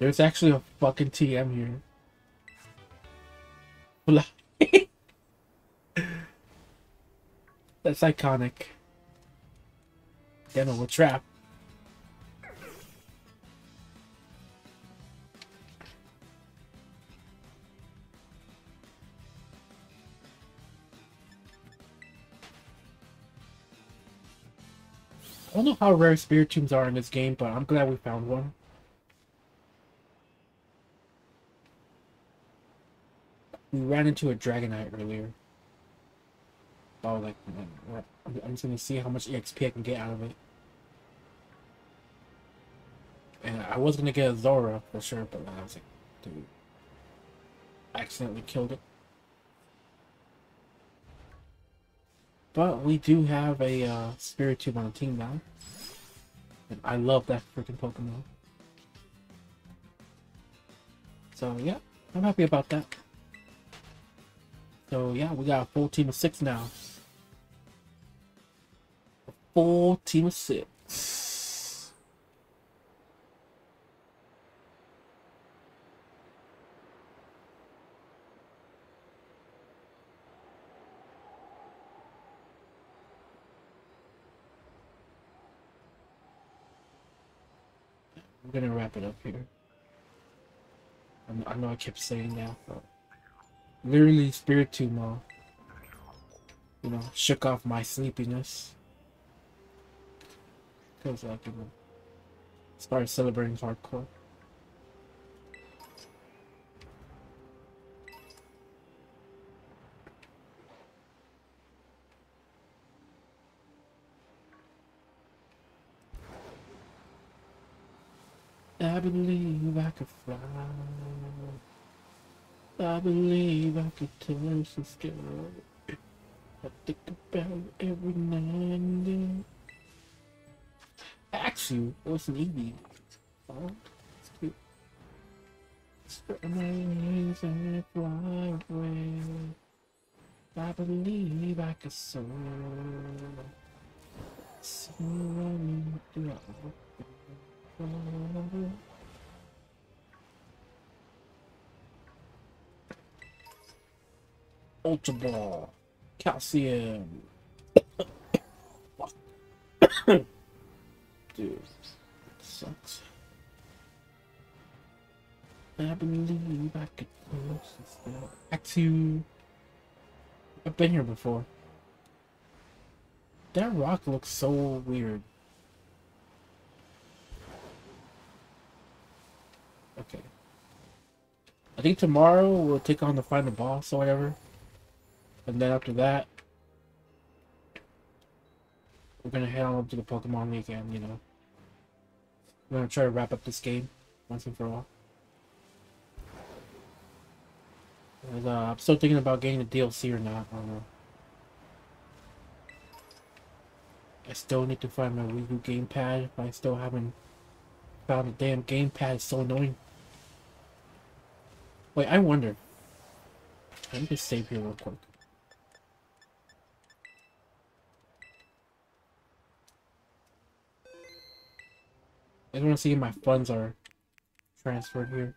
There's actually a fucking TM here. That's iconic. Damn it, we're. I don't know how rare Spiritombs are in this game, but I'm glad we found one. We ran into a Dragonite earlier. Oh, like, I'm just gonna see how much EXP I can get out of it. And I was gonna get a Zora for sure, but I was like, dude, I accidentally killed it. But we do have a uh, Spiritomb on the team now. And I love that freaking Pokemon. So yeah, I'm happy about that. So yeah, we got a full team of six now. Full team of six. I'm gonna wrap it up here. I know I kept saying that, but literally Spiritomb, uh, you know, shook off my sleepiness. Because, you know, started celebrating hardcore. I believe I could fly. I believe I could turn some sky. I think about it every night and. Actually, what's an Eevee? Oh, it's cute. And fly away. I believe I could soar. So running through Ultra Ball. Calcium. Dude, that sucks. I believe I could close this door. Back to... I've been here before. That rock looks so weird. Okay. I think tomorrow we'll take on the final boss or whatever. And then after that, we're gonna head on up to the Pokemon League and, you know, we're gonna try to wrap up this game once and for all. And, uh, I'm still thinking about getting the DLC or not. I don't know. I still need to find my Wii U gamepad. I still haven't found the damn gamepad. It's so annoying. Wait, I wonder. Let me just save here real quick. I just want to see if my funds are transferred here.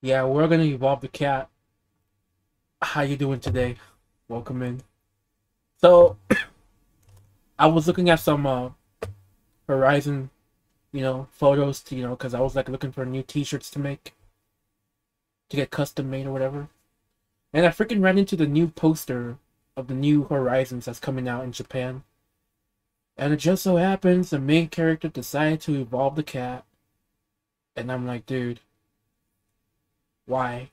Yeah, we're gonna evolve the cat. How you doing today? Welcome in. So, I was looking at some uh, Horizon, you know, photos to you know, cause I was like looking for new T-shirts to make, to get custom made or whatever, and I freaking ran into the new poster of the new Horizons that's coming out in Japan. And it just so happens the main character decided to evolve the cat, and I'm like, dude why.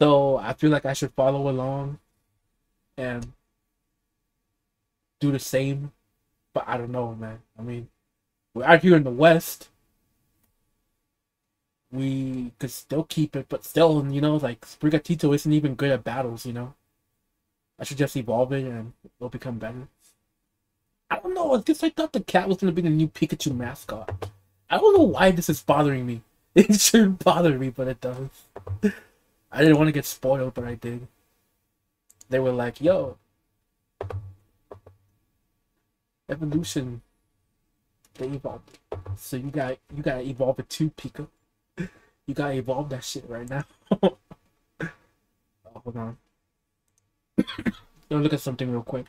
So I feel like I should follow along and do the same. But I don't know, man. I mean, we're out here in the West. We could still keep it, but still, you know, like Sprigatito isn't even good at battles, you know. I should just evolve it and it'll become better. I don't know. I guess I thought the cat was gonna be the new Pikachu mascot. I don't know why this is bothering me. It shouldn't bother me, but it does. I didn't want to get spoiled, but I did. They were like, yo, evolution. They evolved. So you got you gotta evolve it too, Pika. You gotta evolve that shit right now. oh, hold on. Let look at something real quick.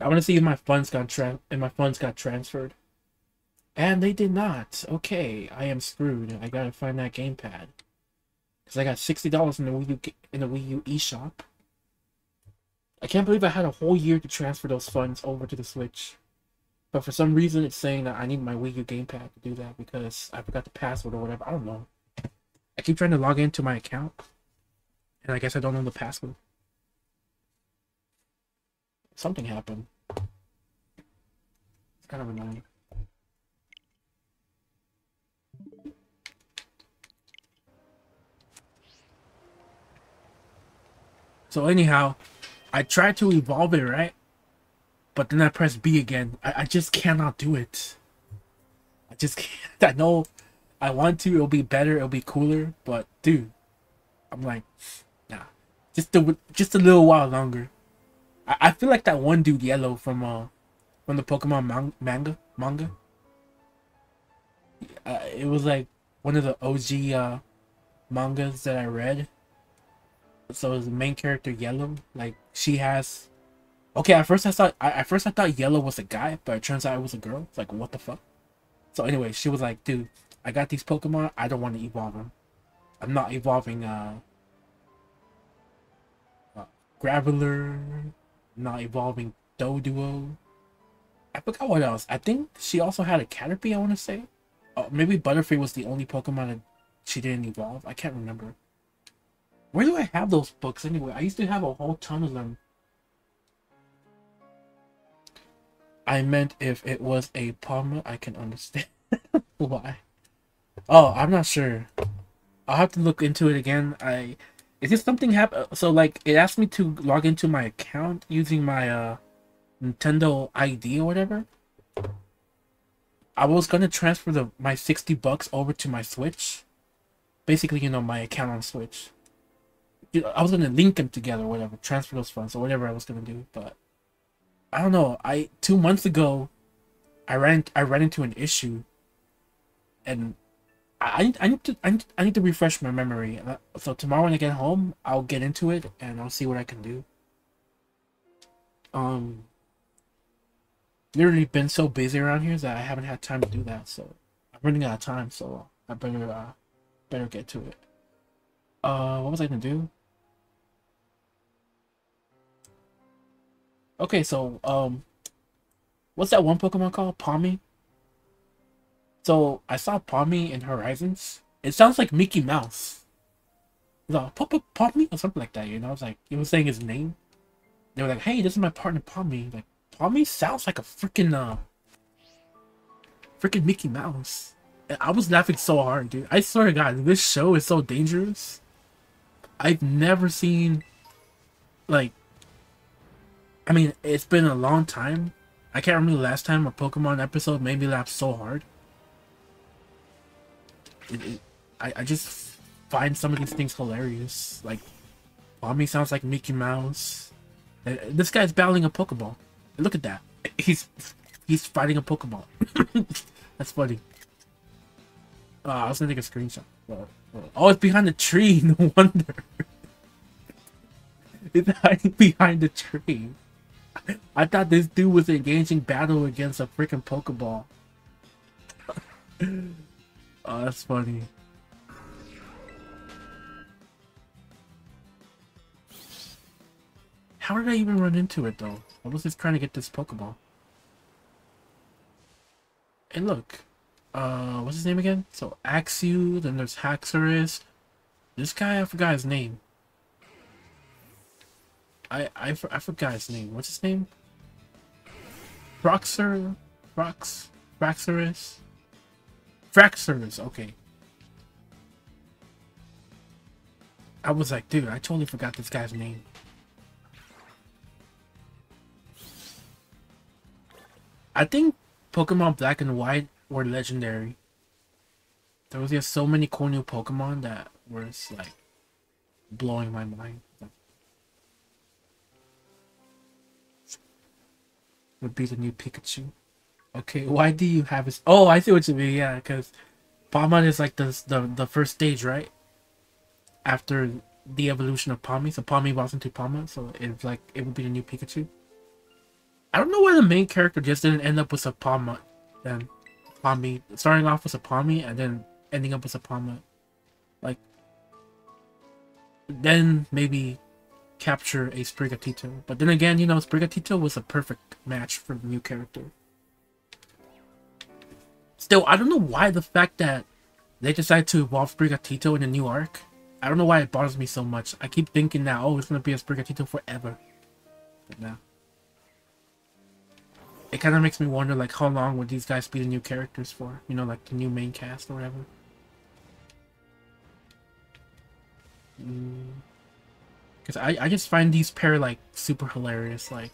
I want to see if my funds got tra- if my funds got transferred. And they did not. Okay, I am screwed. I gotta find that gamepad. Because I got $60 in the Wii U, in the Wii U eShop. I can't believe I had a whole year to transfer those funds over to the Switch. But for some reason, it's saying that I need my Wii U gamepad to do that because I forgot the password or whatever. I don't know. I keep trying to log into my account. And I guess I don't know the password. Something happened. It's kind of annoying. So anyhow, I tried to evolve it, right? But then I press B again. I, I just cannot do it. I just can't. I know I want to. It'll be better. It'll be cooler. But dude, I'm like, nah. Just a just a little while longer. I, I feel like that one dude, Yellow from uh from the Pokemon man- manga manga. Uh, it was like one of the OG uh mangas that I read so the main character yellow like she has okay at first i thought I, at first i thought yellow was a guy but it turns out it was a girl. It's like what the fuck? So anyway she was like dude i got these pokemon i don't want to evolve them i'm not evolving uh, uh graveler not evolving doduo. I forgot what else. I think she also had a caterpie i want to say. Uh, maybe butterfree was the only pokemon that she didn't evolve. I can't remember where do I have those books anyway? I used to have a whole ton of them. I meant if it was a Palmer, I can understand why. Oh, I'm not sure. I'll have to look into it again. I is this something happen? So like it asked me to log into my account using my uh Nintendo ID or whatever. I was gonna transfer the my sixty bucks over to my Switch. Basically, you know, my account on Switch. I was gonna link them together, whatever, transfer those funds or whatever I was gonna do. But I don't know. I two months ago, I ran I ran into an issue, and I I need to I need, I need to refresh my memory. So tomorrow when I get home, I'll get into it and I'll see what I can do. Um, literally been so busy around here that I haven't had time to do that. So I'm running out of time. So I better uh better get to it. Uh, what was I gonna do? Okay, so um, what's that one Pokemon called? Pawmi. So I saw Pawmi in Horizons. It sounds like Mickey Mouse. The Papa Pawmi or something like that. You know, I was like, he was saying his name. They were like, "Hey, this is my partner Pawmi." Like Pawmi sounds like a freaking uh, Freaking Mickey Mouse. And I was laughing so hard, dude. I swear to God, this show is so dangerous. I've never seen, like, I mean, it's been a long time. I can't remember the last time a Pokemon episode made me laugh so hard. It, it, I, I just find some of these things hilarious. Like, Pawmi sounds like Mickey Mouse. Uh, this guy's battling a Pokeball. Look at that. He's he's fighting a Pokeball. That's funny. Uh, I was gonna take a screenshot. Oh, it's behind the tree. No wonder. it's hiding behind the tree. I thought this dude was engaging battle against a freaking Pokeball. oh, that's funny. How did I even run into it though? I was just trying to get this Pokeball. And look, uh, what's his name again? So Axew, then there's Haxorus. This guy, I forgot his name. I I, I forgot his name. What's his name? Proxer, Prox, Fraxorus, Fraxorus. Okay. I was like, dude, I totally forgot this guy's name. I think Pokemon Black and White were legendary. There was just so many cool new Pokemon that was like blowing my mind. Would be the new Pikachu. Okay, why do you have his? Oh, I see what you mean. Yeah, because Pawmi is like the the the first stage, right? After the evolution of Pawmi, so Pawmi evolves into Pawmi, so it's like it would be the new Pikachu. I don't know why the main character just didn't end up with a Pawmi then. Pawmi starting off with a Pawmi and then ending up with a Pawmi. Like then maybe capture a Sprigatito. But then again, you know, Sprigatito was a perfect match for the new character. Still, I don't know why the fact that they decided to evolve Sprigatito in a new arc. I don't know why it bothers me so much. I keep thinking now, oh, it's gonna be a Sprigatito forever. But now it kind of makes me wonder like how long would these guys be the new characters for you know like the new main cast or whatever mm. Because. I, I just find these pair like super hilarious like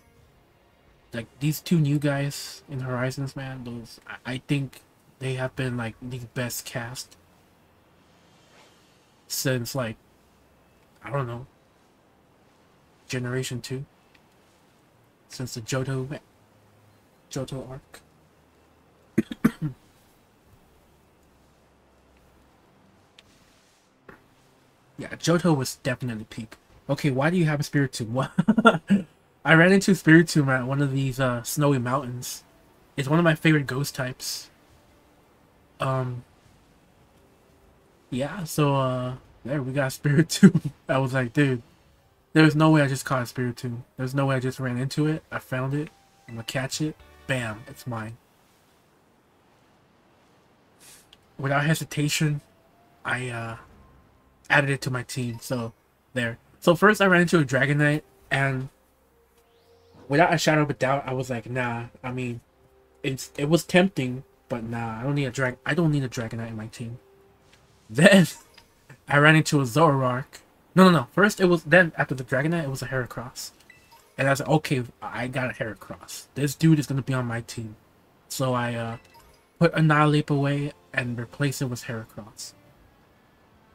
like these two new guys in horizons man those I, I think they have been like the best cast since like i don't know generation 2 since the johto Johto arc. yeah, Johto was definitely peak. Okay, why do you have a spirit Spiritomb? I ran into a Spiritomb at one of these uh, snowy mountains. It's one of my favorite ghost types. Um, yeah, so uh, there we got spirit Spiritomb. I was like, dude, there's no way I just caught a spirit Spiritomb. There's no way I just ran into it. I found it. I'm gonna catch it. Bam, it's mine. Without hesitation, I uh, added it to my team. So there. So first I ran into a Dragonite and without a shadow of a doubt, I was like, nah. I mean, it's it was tempting, but nah. I don't need a drag. I don't need a Dragonite in my team. Then I ran into a Zoroark. No, no, no. First it was then after the Dragonite, it was a Heracross. And I was like, okay, I got a Heracross. This dude is to be on my team. So I uh, put Annihilape away and replace it with Heracross.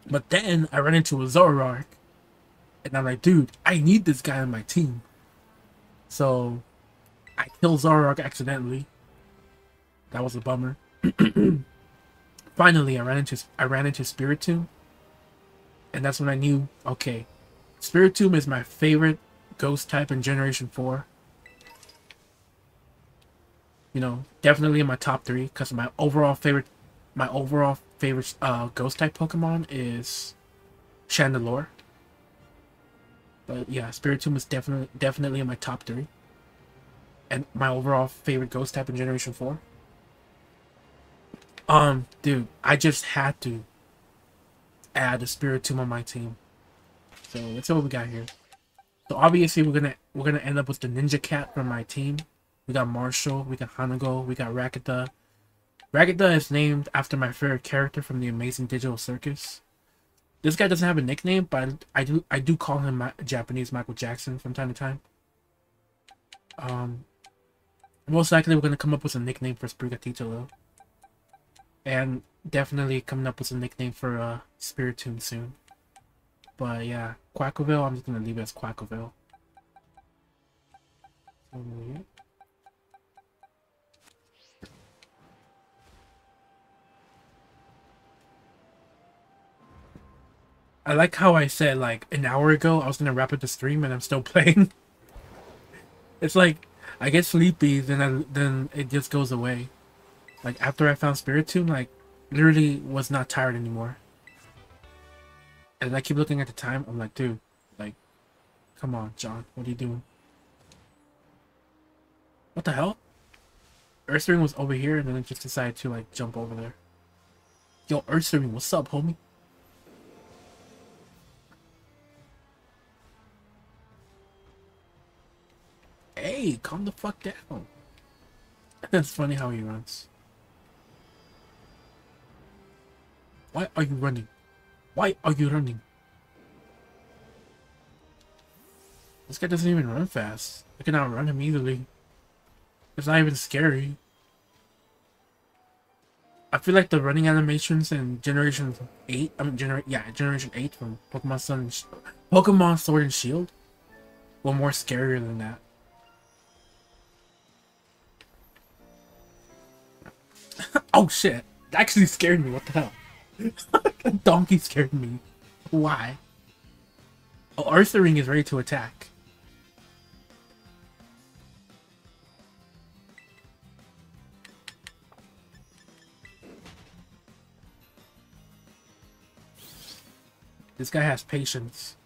But then I ran into a Zoroark. And I'm like, dude, I need this guy on my team. So I killed Zoroark accidentally. That was a bummer. Finally, I ran into I ran into Spiritomb. And that's when I knew, okay, Spiritomb is my favorite ghost type in Generation 4. You know, definitely in my top three because my overall favorite, my overall favorite uh, ghost type Pokemon is Chandelure. But yeah, Spiritomb is definitely definitely in my top three. And my overall favorite ghost type in Generation 4. Um, dude, I just had to add a Spirit Spiritomb on my team. So let's see what we got here. So obviously we're gonna we're gonna end up with the Ninja Cat from my team. We got Marshall, we got Hanago, we got Ragatha, Ragatha is named after my favorite character from the Amazing Digital Circus. This guy doesn't have a nickname, but I do I do call him Japanese Michael Jackson from time to time. Um, most likely we're gonna come up with a nickname for Sprigatito and definitely coming up with a nickname for uh Spiritomb soon. But yeah, Quaquaval, I'm just gonna leave it as Quaquaval. I like how I said like an hour ago I was gonna wrap up the stream and I'm still playing. it's like I get sleepy, then I, then it just goes away. Like after I found Spiritomb, like literally was not tired anymore. And I keep looking at the time. I'm like, dude, like, come on, John, what are you doing? What the hell? Ursaring was over here, and then I just decided to like jump over there. Yo, Ursaring, what's up, homie? Hey, calm the fuck down. That's funny how he runs. Why are you running? Why are you running? This guy doesn't even run fast. I can outrun him easily. It's not even scary. I feel like the running animations in Generation 8, I mean, gener yeah, Generation 8 from Pokemon Sun Pokemon Sword and Shield were more scarier than that. oh shit, that actually scared me, what the hell? donkey scared me. Why? Oh, Ursaring is ready to attack. This guy has patience.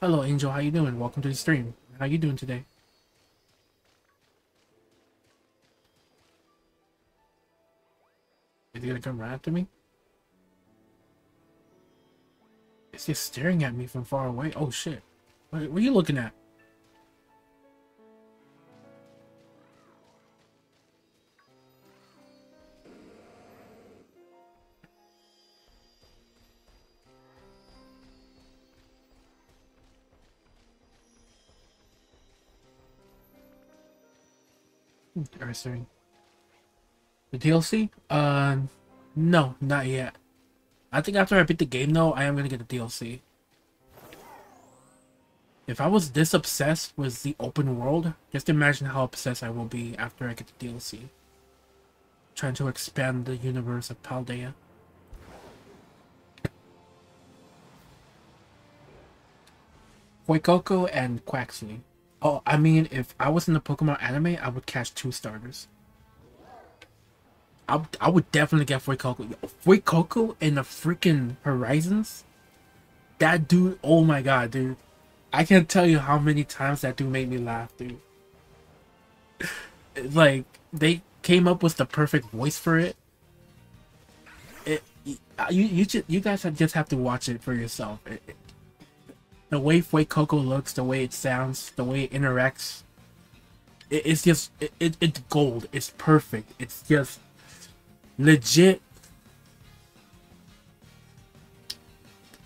Hello, Angel. How you doing? Welcome to the stream. How you doing today? Is he gonna come right after me? It's just staring at me from far away. Oh shit. What, what are you looking at? Hmm, interesting. The DLC? Uh, no, not yet. I think after I beat the game, though, I am going to get the DLC. If I was this obsessed with the open world, just imagine how obsessed I will be after I get the DLC. Trying to expand the universe of Paldea. Fuecoco and Quaxly. Oh, I mean, if I was in the Pokemon anime, I would catch two starters. I, I would definitely get Fuecoco. Coco in the freaking Horizons? That dude, oh my god, dude. I can't tell you how many times that dude made me laugh, dude. like, they came up with the perfect voice for it. It, you, you, just, you guys just have to watch it for yourself. It, it, the way Fuecoco looks, the way it sounds, the way it interacts, it, it's just, it, it's gold. It's perfect. It's just legit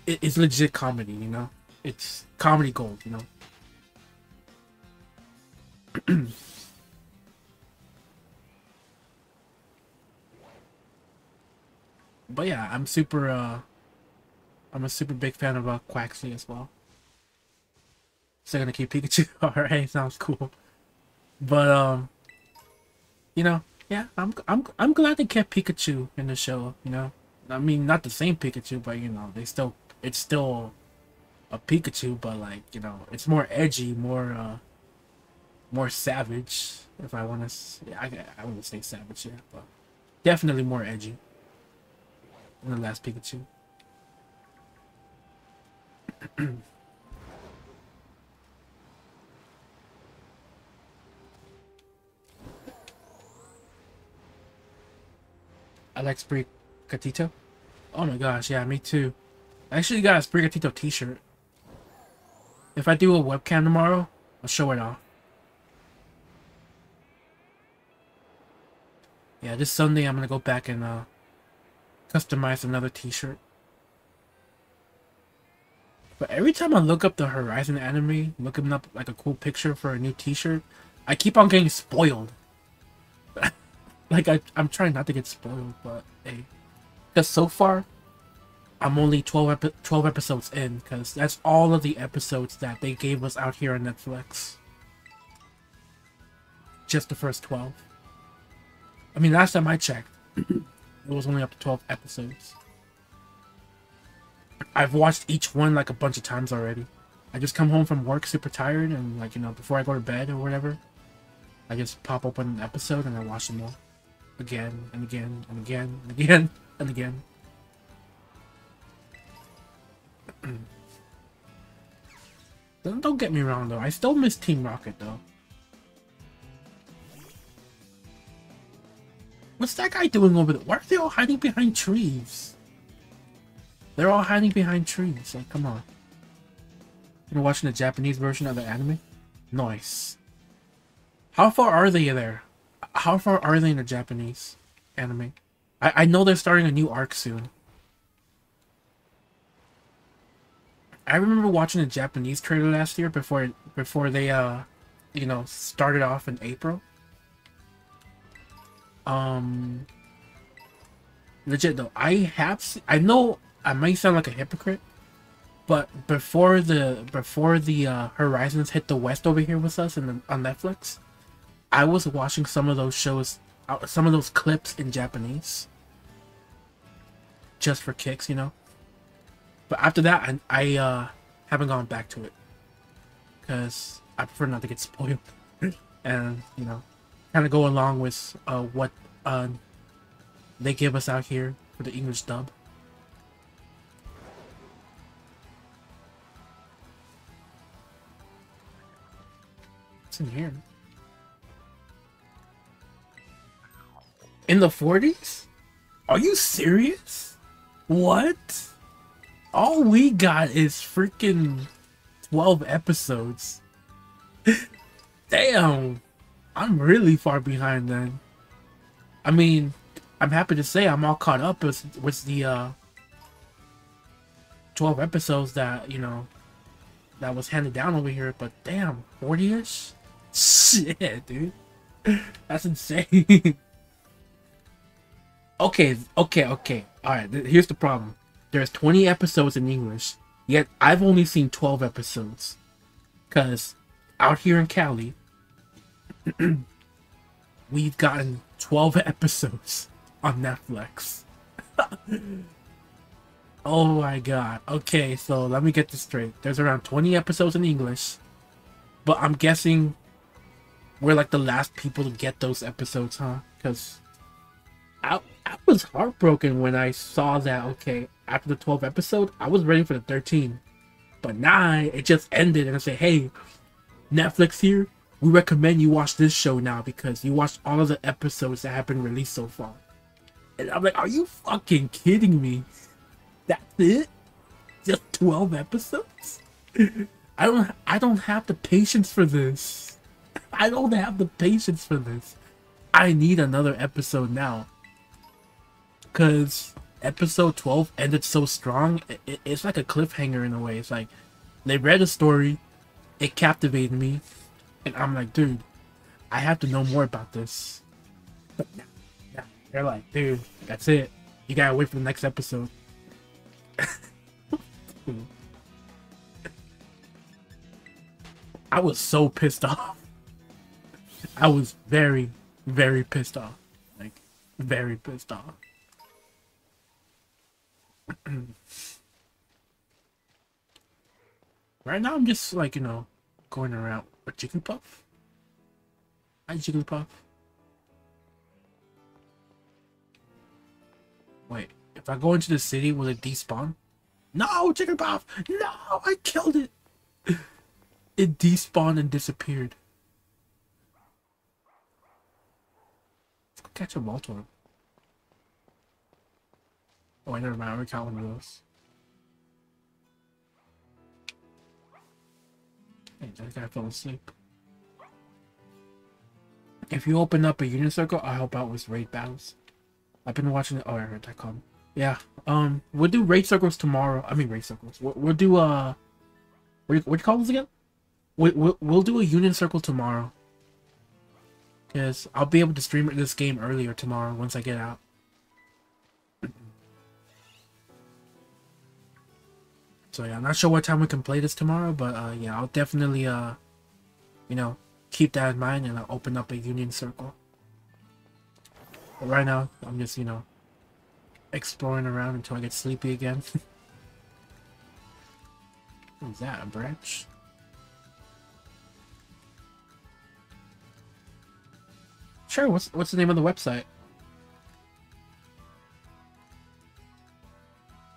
it's legit comedy, you know? It's comedy gold, you know? but yeah, I'm super, uh, I'm a super big fan of uh, Quaxly as well. Still gonna keep Pikachu. Alright, sounds cool. But, um, you know, yeah, I'm I'm I'm glad they kept Pikachu in the show. You know, I mean, not the same Pikachu, but you know, they still it's still a Pikachu, but like you know, it's more edgy, more uh, more savage. If I want to, yeah, I I wouldn't say savage here, but definitely more edgy than the last Pikachu. I like. Oh my gosh, yeah, me too. I actually got a Sprigatito t-shirt. If I do a webcam tomorrow, I'll show it off. Yeah, this Sunday I'm gonna go back and uh, customize another t-shirt. But every time I look up the Horizon anime, looking up like a cool picture for a new t-shirt, I keep on getting spoiled. Like I, I'm trying not to get spoiled, but hey. Because so far, I'm only 12, epi 12 episodes in, because that's all of the episodes that they gave us out here on Netflix. Just the first 12. I mean, last time I checked, it was only up to 12 episodes. I've watched each one like a bunch of times already. I just come home from work super tired and like, you know, before I go to bed or whatever, I just pop open an episode and I watch them all. Again and again and again and again and again. don't, don't get me wrong though, I still miss Team Rocket though. What's that guy doing over there? Why are they all hiding behind trees? They're all hiding behind trees. Like, come on. You're watching the Japanese version of the anime? Nice. How far are they there? How far are they in the Japanese anime? I, I know they're starting a new arc soon. I remember watching the Japanese trailer last year before before they uh you know started off in April. Um legit though, I have I know I might sound like a hypocrite, but before the before the uh, Horizons hit the West over here with us and on Netflix, I was watching some of those shows, uh, some of those clips in Japanese, just for kicks, you know. But after that, I, I uh, haven't gone back to it because I prefer not to get spoiled, and you know, kind of go along with uh, what uh, they give us out here for the English dub. In here? In the 40s? Are you serious? What? All we got is freaking 12 episodes. Damn. I'm really far behind then. I mean, I'm happy to say I'm all caught up with, with the uh, 12 episodes that, you know, that was handed down over here, but damn, 40-ish? Shit, dude. That's insane. okay, okay, okay. Alright, here's the problem. There's 20 episodes in English, yet I've only seen 12 episodes. Because out here in Cali, we've gotten 12 episodes on Netflix. oh my god. Okay, so let me get this straight. There's around 20 episodes in English, but I'm guessing we're like the last people to get those episodes, huh? Because I, I was heartbroken when I saw that, okay, after the 12th episode, I was ready for the 13. But now it just ended and I say, hey, Netflix here, we recommend you watch this show now because you watched all of the episodes that have been released so far. And I'm like, are you fucking kidding me? That's it? Just 12 episodes? I don't I don't have the patience for this. I don't have the patience for this. I need another episode now. Because episode 12 ended so strong. It, it, it's like a cliffhanger in a way. It's like they read a story, it captivated me, and I'm like, dude, I have to know more about this. But they're like, dude, that's it. You gotta wait for the next episode. I was so pissed off. I was very, very pissed off. Like, very pissed off. right now, I'm just like, you know, going around. A Jigglypuff? Hi, chicken puff. Wait, if I go into the city, will it despawn? No, chicken puff! No, I killed it! It despawned and disappeared. catch a Voltorb. Oh, I never mind. Already caught one of those. Hey, that guy fell asleep. If you open up a Union Circle, I help out with raid battles. I've been watching. Oh, I heard that. Yeah. Um, we'll do raid circles tomorrow. I mean, raid circles. We'll, we'll do uh, what do you, what do you call this again? We, we'll we'll do a Union Circle tomorrow. Cause I'll be able to stream this game earlier tomorrow once I get out. So yeah, I'm not sure what time we can play this tomorrow, but uh, yeah, I'll definitely uh, you know, keep that in mind and I'll open up a Union Circle. But right now, I'm just, you know, exploring around until I get sleepy again. is that, a branch? Sure, what's, what's the name of the website?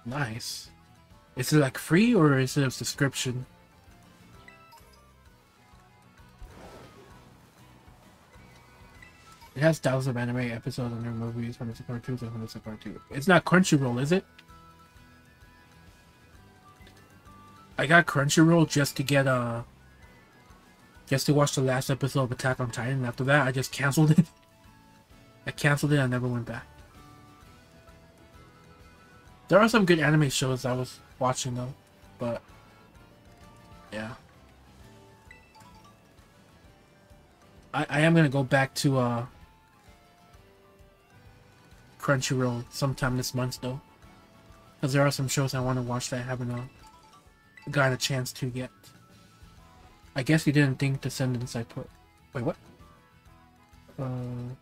Nice. Is it like free or is it a subscription? It has thousands of anime episodes and new movies, hundreds of cartoons, and hundreds of cartoons. It's not Crunchyroll, is it? I got Crunchyroll just to get uh just to watch the last episode of Attack on Titan. After that, I just canceled it. I canceled it. I never went back. There are some good anime shows I was watching though, but yeah. I, I am gonna go back to uh Crunchyroll sometime this month, though. Because there are some shows I want to watch that I haven't uh, got a chance to yet. I guess you didn't think send inside put. Wait, what? Uh...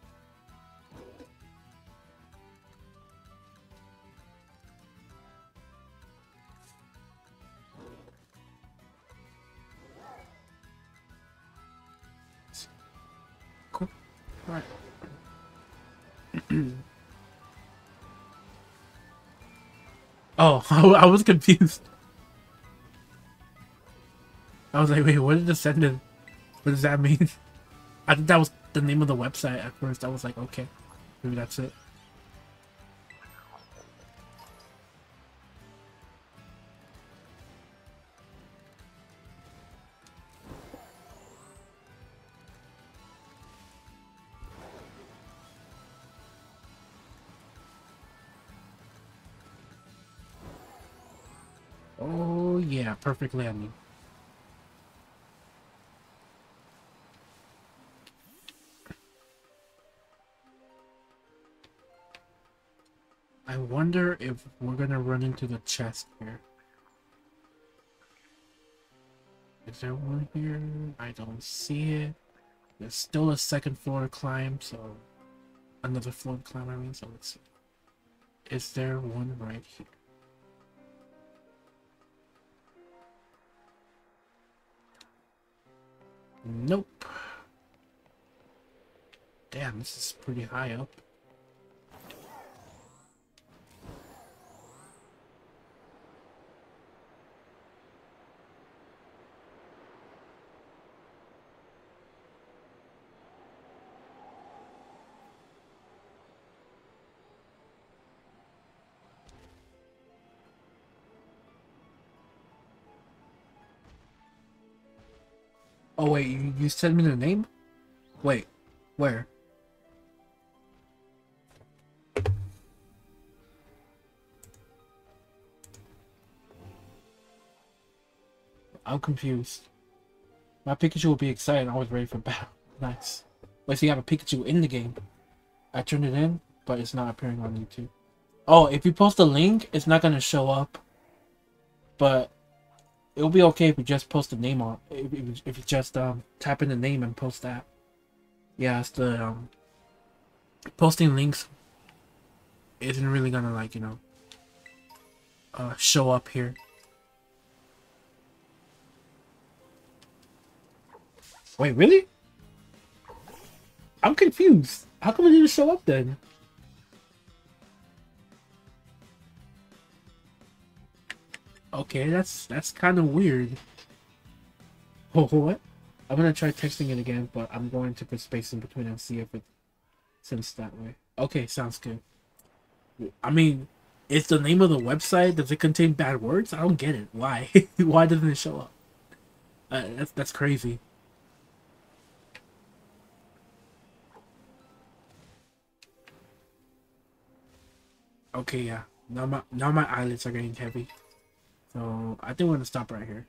Alright. Oh, I was confused. I was like, wait, what did Ascendant? What does that mean? I think that was the name of the website at first. I was like, okay, maybe that's it. Perfect landing. I wonder if we're gonna run into the chest here. Is there one here? I don't see it. There's still a second floor to climb, so... Another floor to climb, I mean, so let's see. Is there one right here? Nope. Damn, this is pretty high up. You, sent me the name? Wait, where? I'm confused. My Pikachu will be excited. I was ready for battle. Nice. Wait, so you have a Pikachu in the game. I turned it in, but it's not appearing on YouTube. Oh, if you post a link, it's not going to show up. But it'll be okay if you just post the name on if, if, if you just um tap in the name and post that. Yeah it's the um posting links isn't really gonna like you know uh show up here. Wait really? I'm confused. How come it didn't show up then Okay, that's that's kind of weird. Oh, what? I'm gonna try texting it again, but I'm going to put space in between and see if it sends that way. Okay, sounds good. I mean, is the name of the website does it contain bad words? I don't get it. Why? Why doesn't it show up? Uh, that's that's crazy. Okay, yeah. Now my now my eyelids are getting heavy. So I think we're gonna stop right here.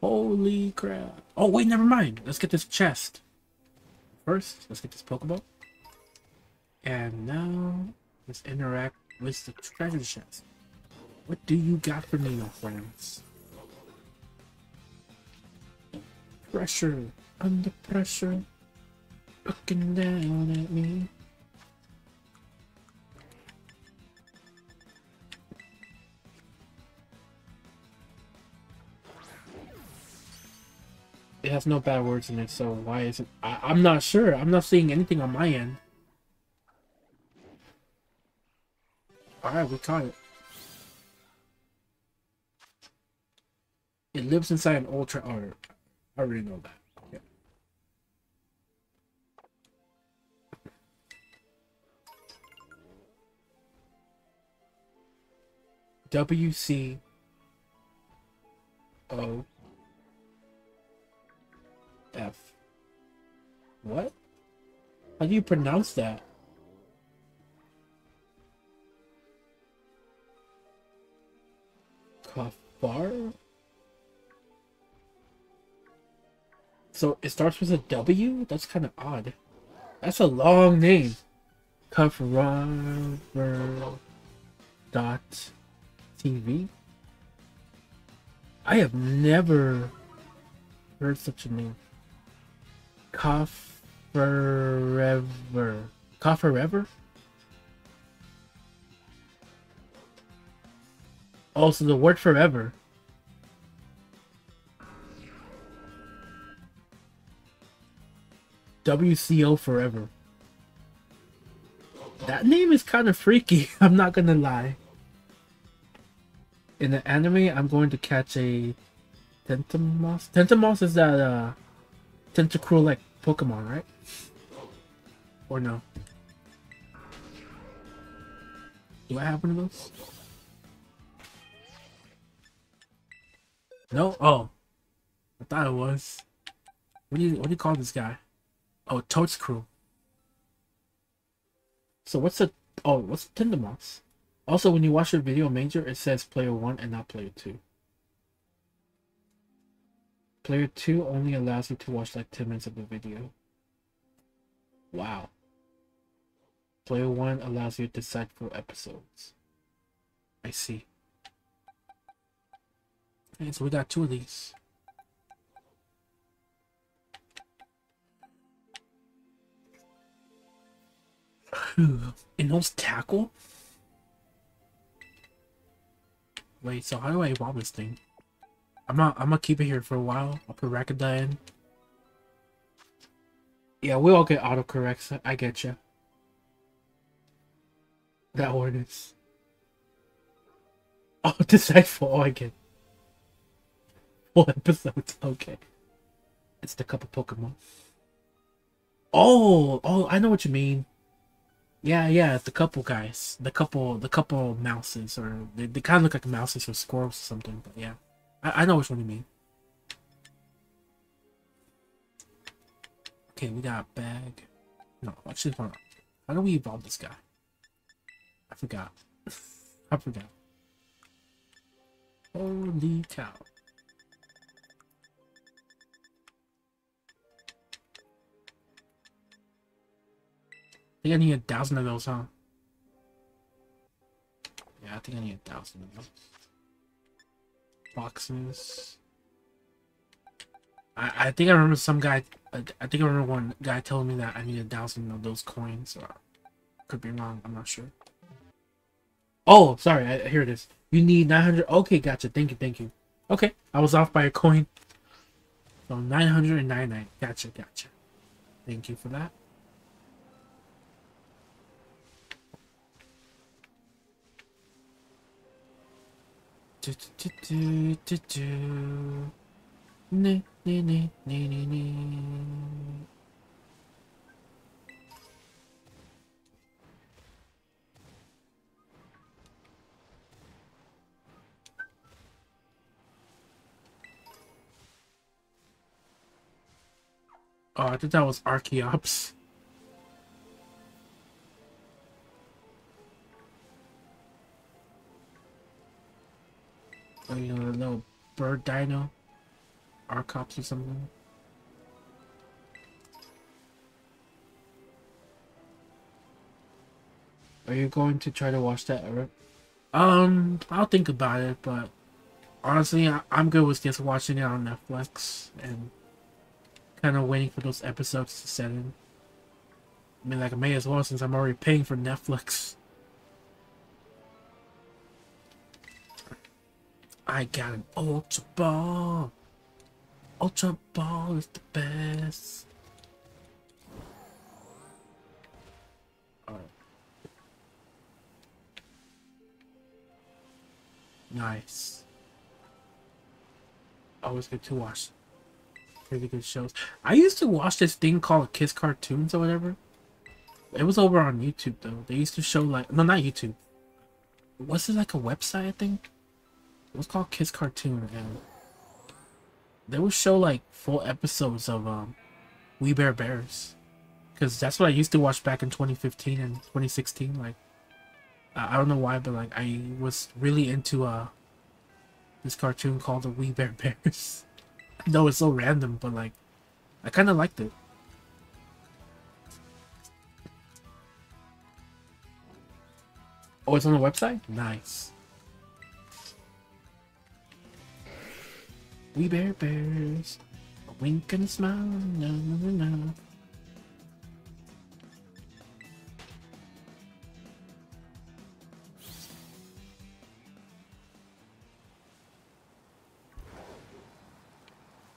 Holy crap. Oh wait, never mind. Let's get this chest. First, let's get this Pokeball. And now let's interact with the treasure chest. What do you got for me, my friends? Pressure, under pressure, looking down at me. It has no bad words in it, so why is it? I, I'm not sure. I'm not seeing anything on my end. Alright, we caught it. It lives inside an ultra. Oh, I already know that. Yeah. W C O F. What? How do you pronounce that? Kafar? So it starts with a W? That's kind of odd. That's a long name. Kafar dot TV. I have never heard such a name. Cough forever. Cough forever? Also, the word forever. WCO forever. That name is kind of freaky, I'm not gonna lie. In the anime, I'm going to catch a Tentamoss. Tentamoss is that uh, Tentacruel like Pokemon, right? Or no? Do I have one of those? No? Oh. I thought it was. What do you what do you call this guy? Oh, Toedscruel. So what's a oh what's Tentamoss? Also when you watch your video major it says player one and not player two. Player 2 only allows you to watch like 10 minutes of the video. Wow. Player 1 allows you to decide for episodes. I see. Okay, so we got two of these. In those tackle? Wait, so how do I evolve this thing? I'm not. I'm gonna keep it here for a while. I'll put Rakadai in. Yeah, we all get autocorrects. I get you. That ordinance. Oh, disciple. Oh, I get. Full episodes. Okay. It's the couple Pokemon. Oh, oh, I know what you mean. Yeah, yeah, the couple guys, the couple, the couple mouses, or they, they kind of look like mouses or squirrels or something. But yeah. I, I know which one you mean. Okay, we got a bag. No, actually, hold on. How do we evolve this guy? I forgot. I forgot. Holy cow. I think I need a thousand of those, huh? Yeah, I think I need a thousand of those boxes. I, I think I remember some guy, I think I remember one guy telling me that I need a thousand of those coins. Or could be wrong, I'm not sure. Oh, sorry, I, here it is. You need 900. Okay, gotcha. Thank you, thank you. Okay, I was off by a coin. So 999. Gotcha, gotcha. Thank you for that. Do, do, do, do, do. Oh, I thought that was Archeops. Dino, Arcops or something. Are you going to try to watch that, Eric? Um, I'll think about it, but honestly, I, am good with just watching it on Netflix and kind of waiting for those episodes to set in. I mean, like, I may as well since I'm already paying for Netflix. I got an Ultra Ball. Ultra Ball is the best. Nice. Always good to watch. Really good shows. I used to watch this thing called Kiss Cartoons or whatever. It was over on YouTube though. They used to show like no, not YouTube. Was it like a website? I think it was called Kiss Cartoon, and they would show like full episodes of um, We Bare Bears, because that's what I used to watch back in 2015 and 2016. Like I don't know why, but like I was really into uh this cartoon called the We Bare Bears. no, it's so random, but like I kind of liked it. Oh, it's on the website? Nice. We bear Bears. A wink and a smile. No, no, no, no.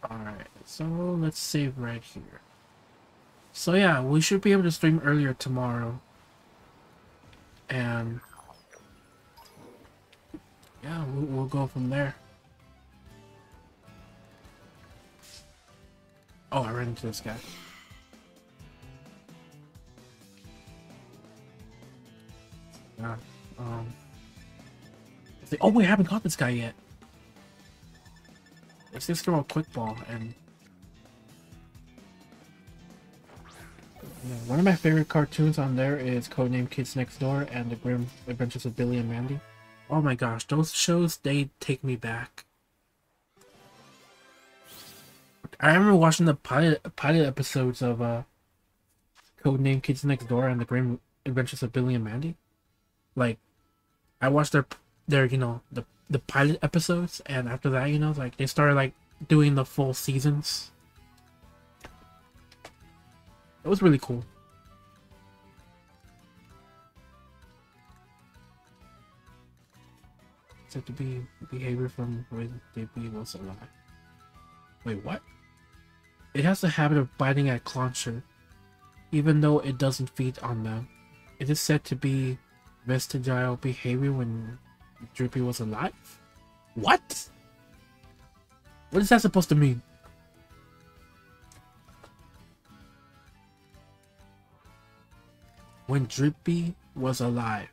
Alright, so let's save right here. So yeah, we should be able to stream earlier tomorrow. And yeah, we'll, we'll go from there. Oh, I ran into this guy. Yeah. Um. Oh, we haven't caught this guy yet. Let's just throw a quick ball and yeah, one of my favorite cartoons on there is Codename Kids Next Door and The Grim Adventures of Billy and Mandy. Oh my gosh, those shows they take me back. I remember watching the pilot pilot episodes of uh Codename Kids Next Door and The Grim Adventures of Billy and Mandy. Like I watched their their you know the the pilot episodes, and after that, you know, like they started like doing the full seasons. It was really cool. Said to be behavior from when baby was alive. Wait, what? It has a habit of biting at Clauncher, even though it doesn't feed on them. It is said to be vestigial behavior when Dreepy was alive? What? What is that supposed to mean? When Dreepy was alive.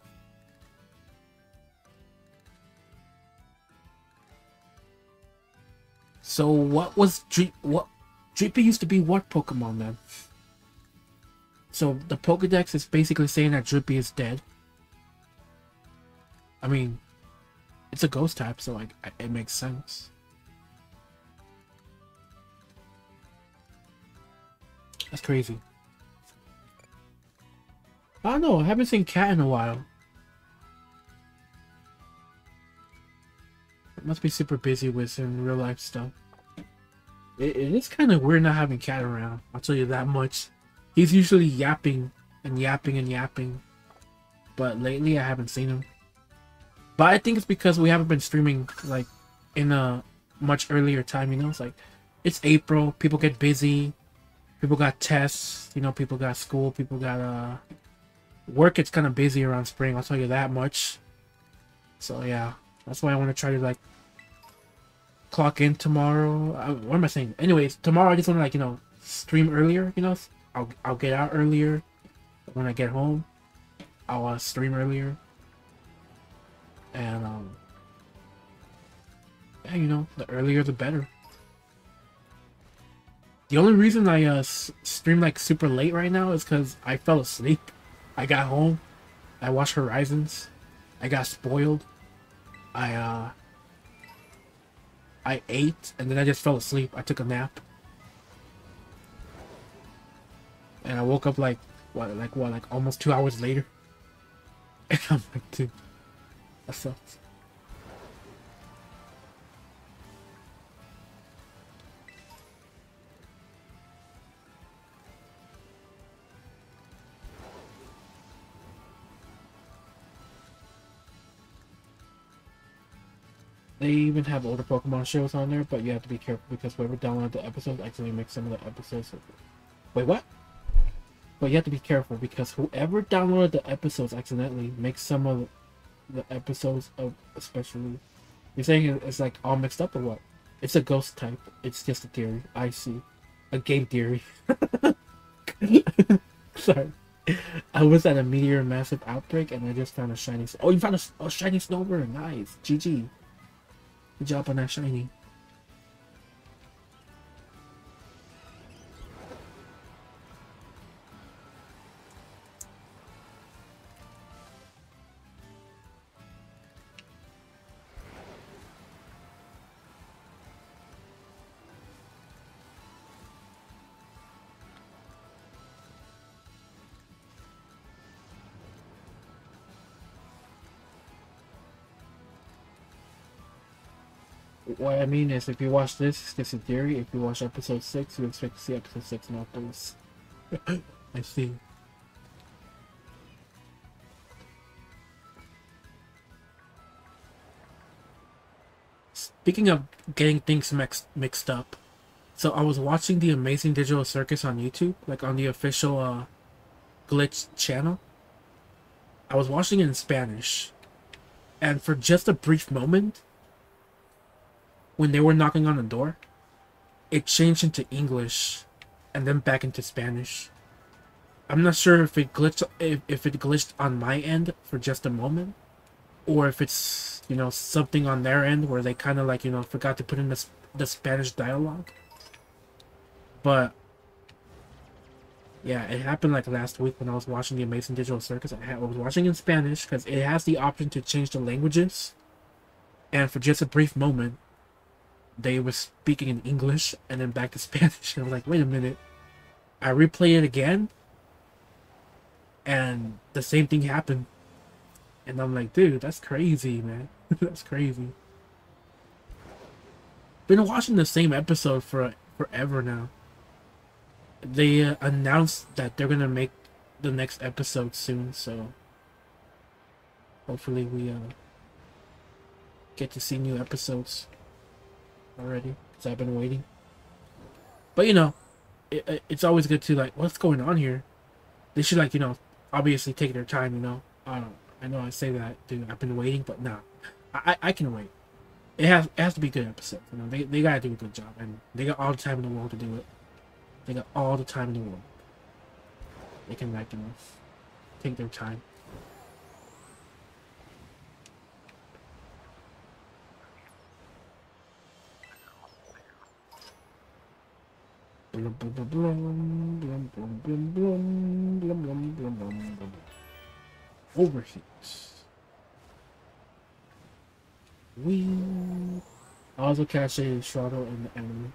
So what was Drip what Dreepy used to be what Pokemon then? So the Pokedex is basically saying that Dreepy is dead. I mean, it's a ghost type, so like it makes sense. That's crazy. I don't know. I haven't seen Cat in a while. It must be super busy with some real life stuff. It, it is kind of weird not having Cat around. I'll tell you that much. He's usually yapping and yapping and yapping. But lately I haven't seen him. But I think it's because we haven't been streaming like in a much earlier time, you know? It's like it's April, people get busy, people got tests, you know, people got school, people got uh work it's kinda busy around spring, I'll tell you that much. So yeah. That's why I wanna try to like clock in tomorrow. I, what am I saying? Anyways, tomorrow I just wanna like, you know, stream earlier, you know? I'll I'll get out earlier when I get home. I'll uh, stream earlier and, um, yeah, you know, the earlier the better. The only reason I uh, stream like super late right now is because I fell asleep. I got home, I watched Horizons, I got spoiled, I uh, I ate and then I just fell asleep. I took a nap. And I woke up like what like what like almost two hours later. And I'm like, dude, that sucks. They even have older Pokemon shows on there, but you have to be careful because whoever downloaded the episodes actually makes some of the episodes. Wait, what? But you have to be careful because whoever downloaded the episodes accidentally makes some of the episodes of especially. You're saying it's like all mixed up or what? It's a ghost type. It's just a theory. I see. A game theory. Sorry. I was at a meteor massive outbreak and I just found a shiny. Oh, you found a, a shiny snowbird. Nice. GG. Good job on that shiny. I mean is, if you watch this, this a theory. If you watch episode 6, you expect to see episode 6 and afterwards. I see. Speaking of getting things mixed mixed up, so I was watching the Amazing Digital Circus on YouTube, like on the official uh, Glitch channel. I was watching it in Spanish, and for just a brief moment, when they were knocking on the door, it changed into English and then back into Spanish. I'm not sure if it glitched if, if it glitched on my end for just a moment or if it's, you know, something on their end where they kind of like, you know, forgot to put in the the Spanish dialogue. But yeah, it happened like last week when I was watching the Amazing Digital Circus. I, I was watching in Spanish because it has the option to change the languages. And for just a brief moment, they were speaking in English and then back to Spanish. And I'm like, wait a minute. I replay it again, and the same thing happened. And I'm like, dude, that's crazy, man. that's crazy. Been watching the same episode for forever now. They uh, announced that they're gonna make the next episode soon, so hopefully we uh, get to see new episodes already because I've been waiting. But you know, it, it's always good to like, what's going on here? They should like, you know, obviously take their time. You know, I don't. I know I say that, dude. I've been waiting, but nah, I I can wait. It has it has to be good episodes. You know, they they gotta do a good job, and they got all the time in the world to do it. They got all the time in the world. They can like you know, take their time. Overheat. We also catch a Shroodle in the enemy.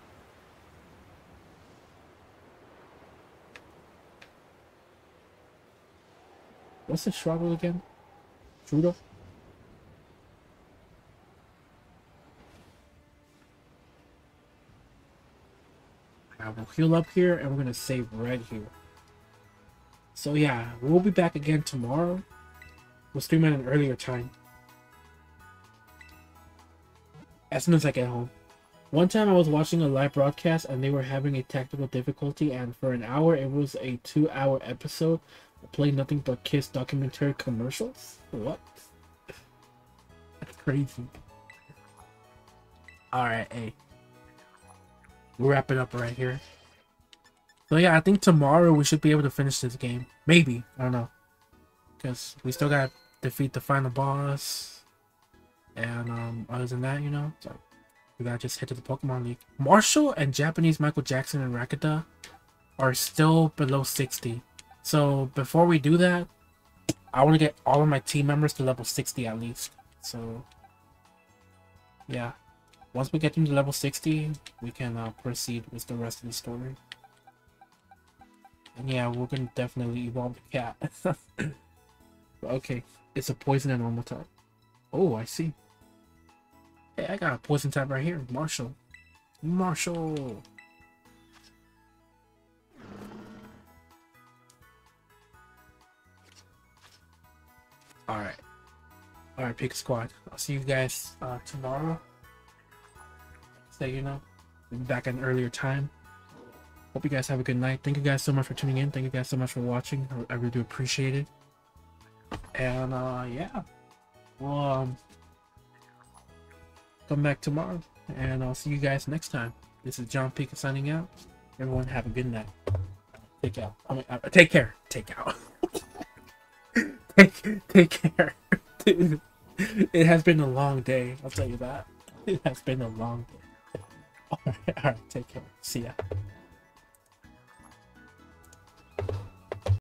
What's the Shroodle again? Shroodle? Uh, we'll heal up here and we're gonna save right here. So yeah, we'll be back again tomorrow. We'll stream at an earlier time. As soon as I get home. One time I was watching a live broadcast and they were having a technical difficulty and for an hour it was a two hour episode playing nothing but Kiss documentary commercials? What? That's crazy. Alright, hey we'll wrap it up right here. So yeah, I think tomorrow we should be able to finish this game. Maybe. I don't know. Because we still gotta defeat the final boss. And um, other than that, you know, so we gotta just head to the Pokemon League. Marshall and Japanese Michael Jackson and Rakuta are still below 60. So before we do that, I want to get all of my team members to level 60 at least. So, yeah. Once we get into level 60, we can uh, proceed with the rest of the story. And yeah, we're gonna definitely evolve the cat. okay, it's a poison and normal type. Oh, I see. Hey, I got a poison type right here. Marshall. Marshall. Alright. Alright, PikaSquad. I'll see you guys uh, tomorrow. So, you know, back at an earlier time. Hope you guys have a good night. Thank you guys so much for tuning in. Thank you guys so much for watching. I, really do appreciate it. And, uh, yeah. Well, um, come back tomorrow. And I'll see you guys next time. This is John Pika signing out. Everyone have a good night. Take out. I mean, uh, take care. Take out. take, take care. It has been a long day. I'll tell you that. It has been a long day. Alright, alright. Take care. See ya.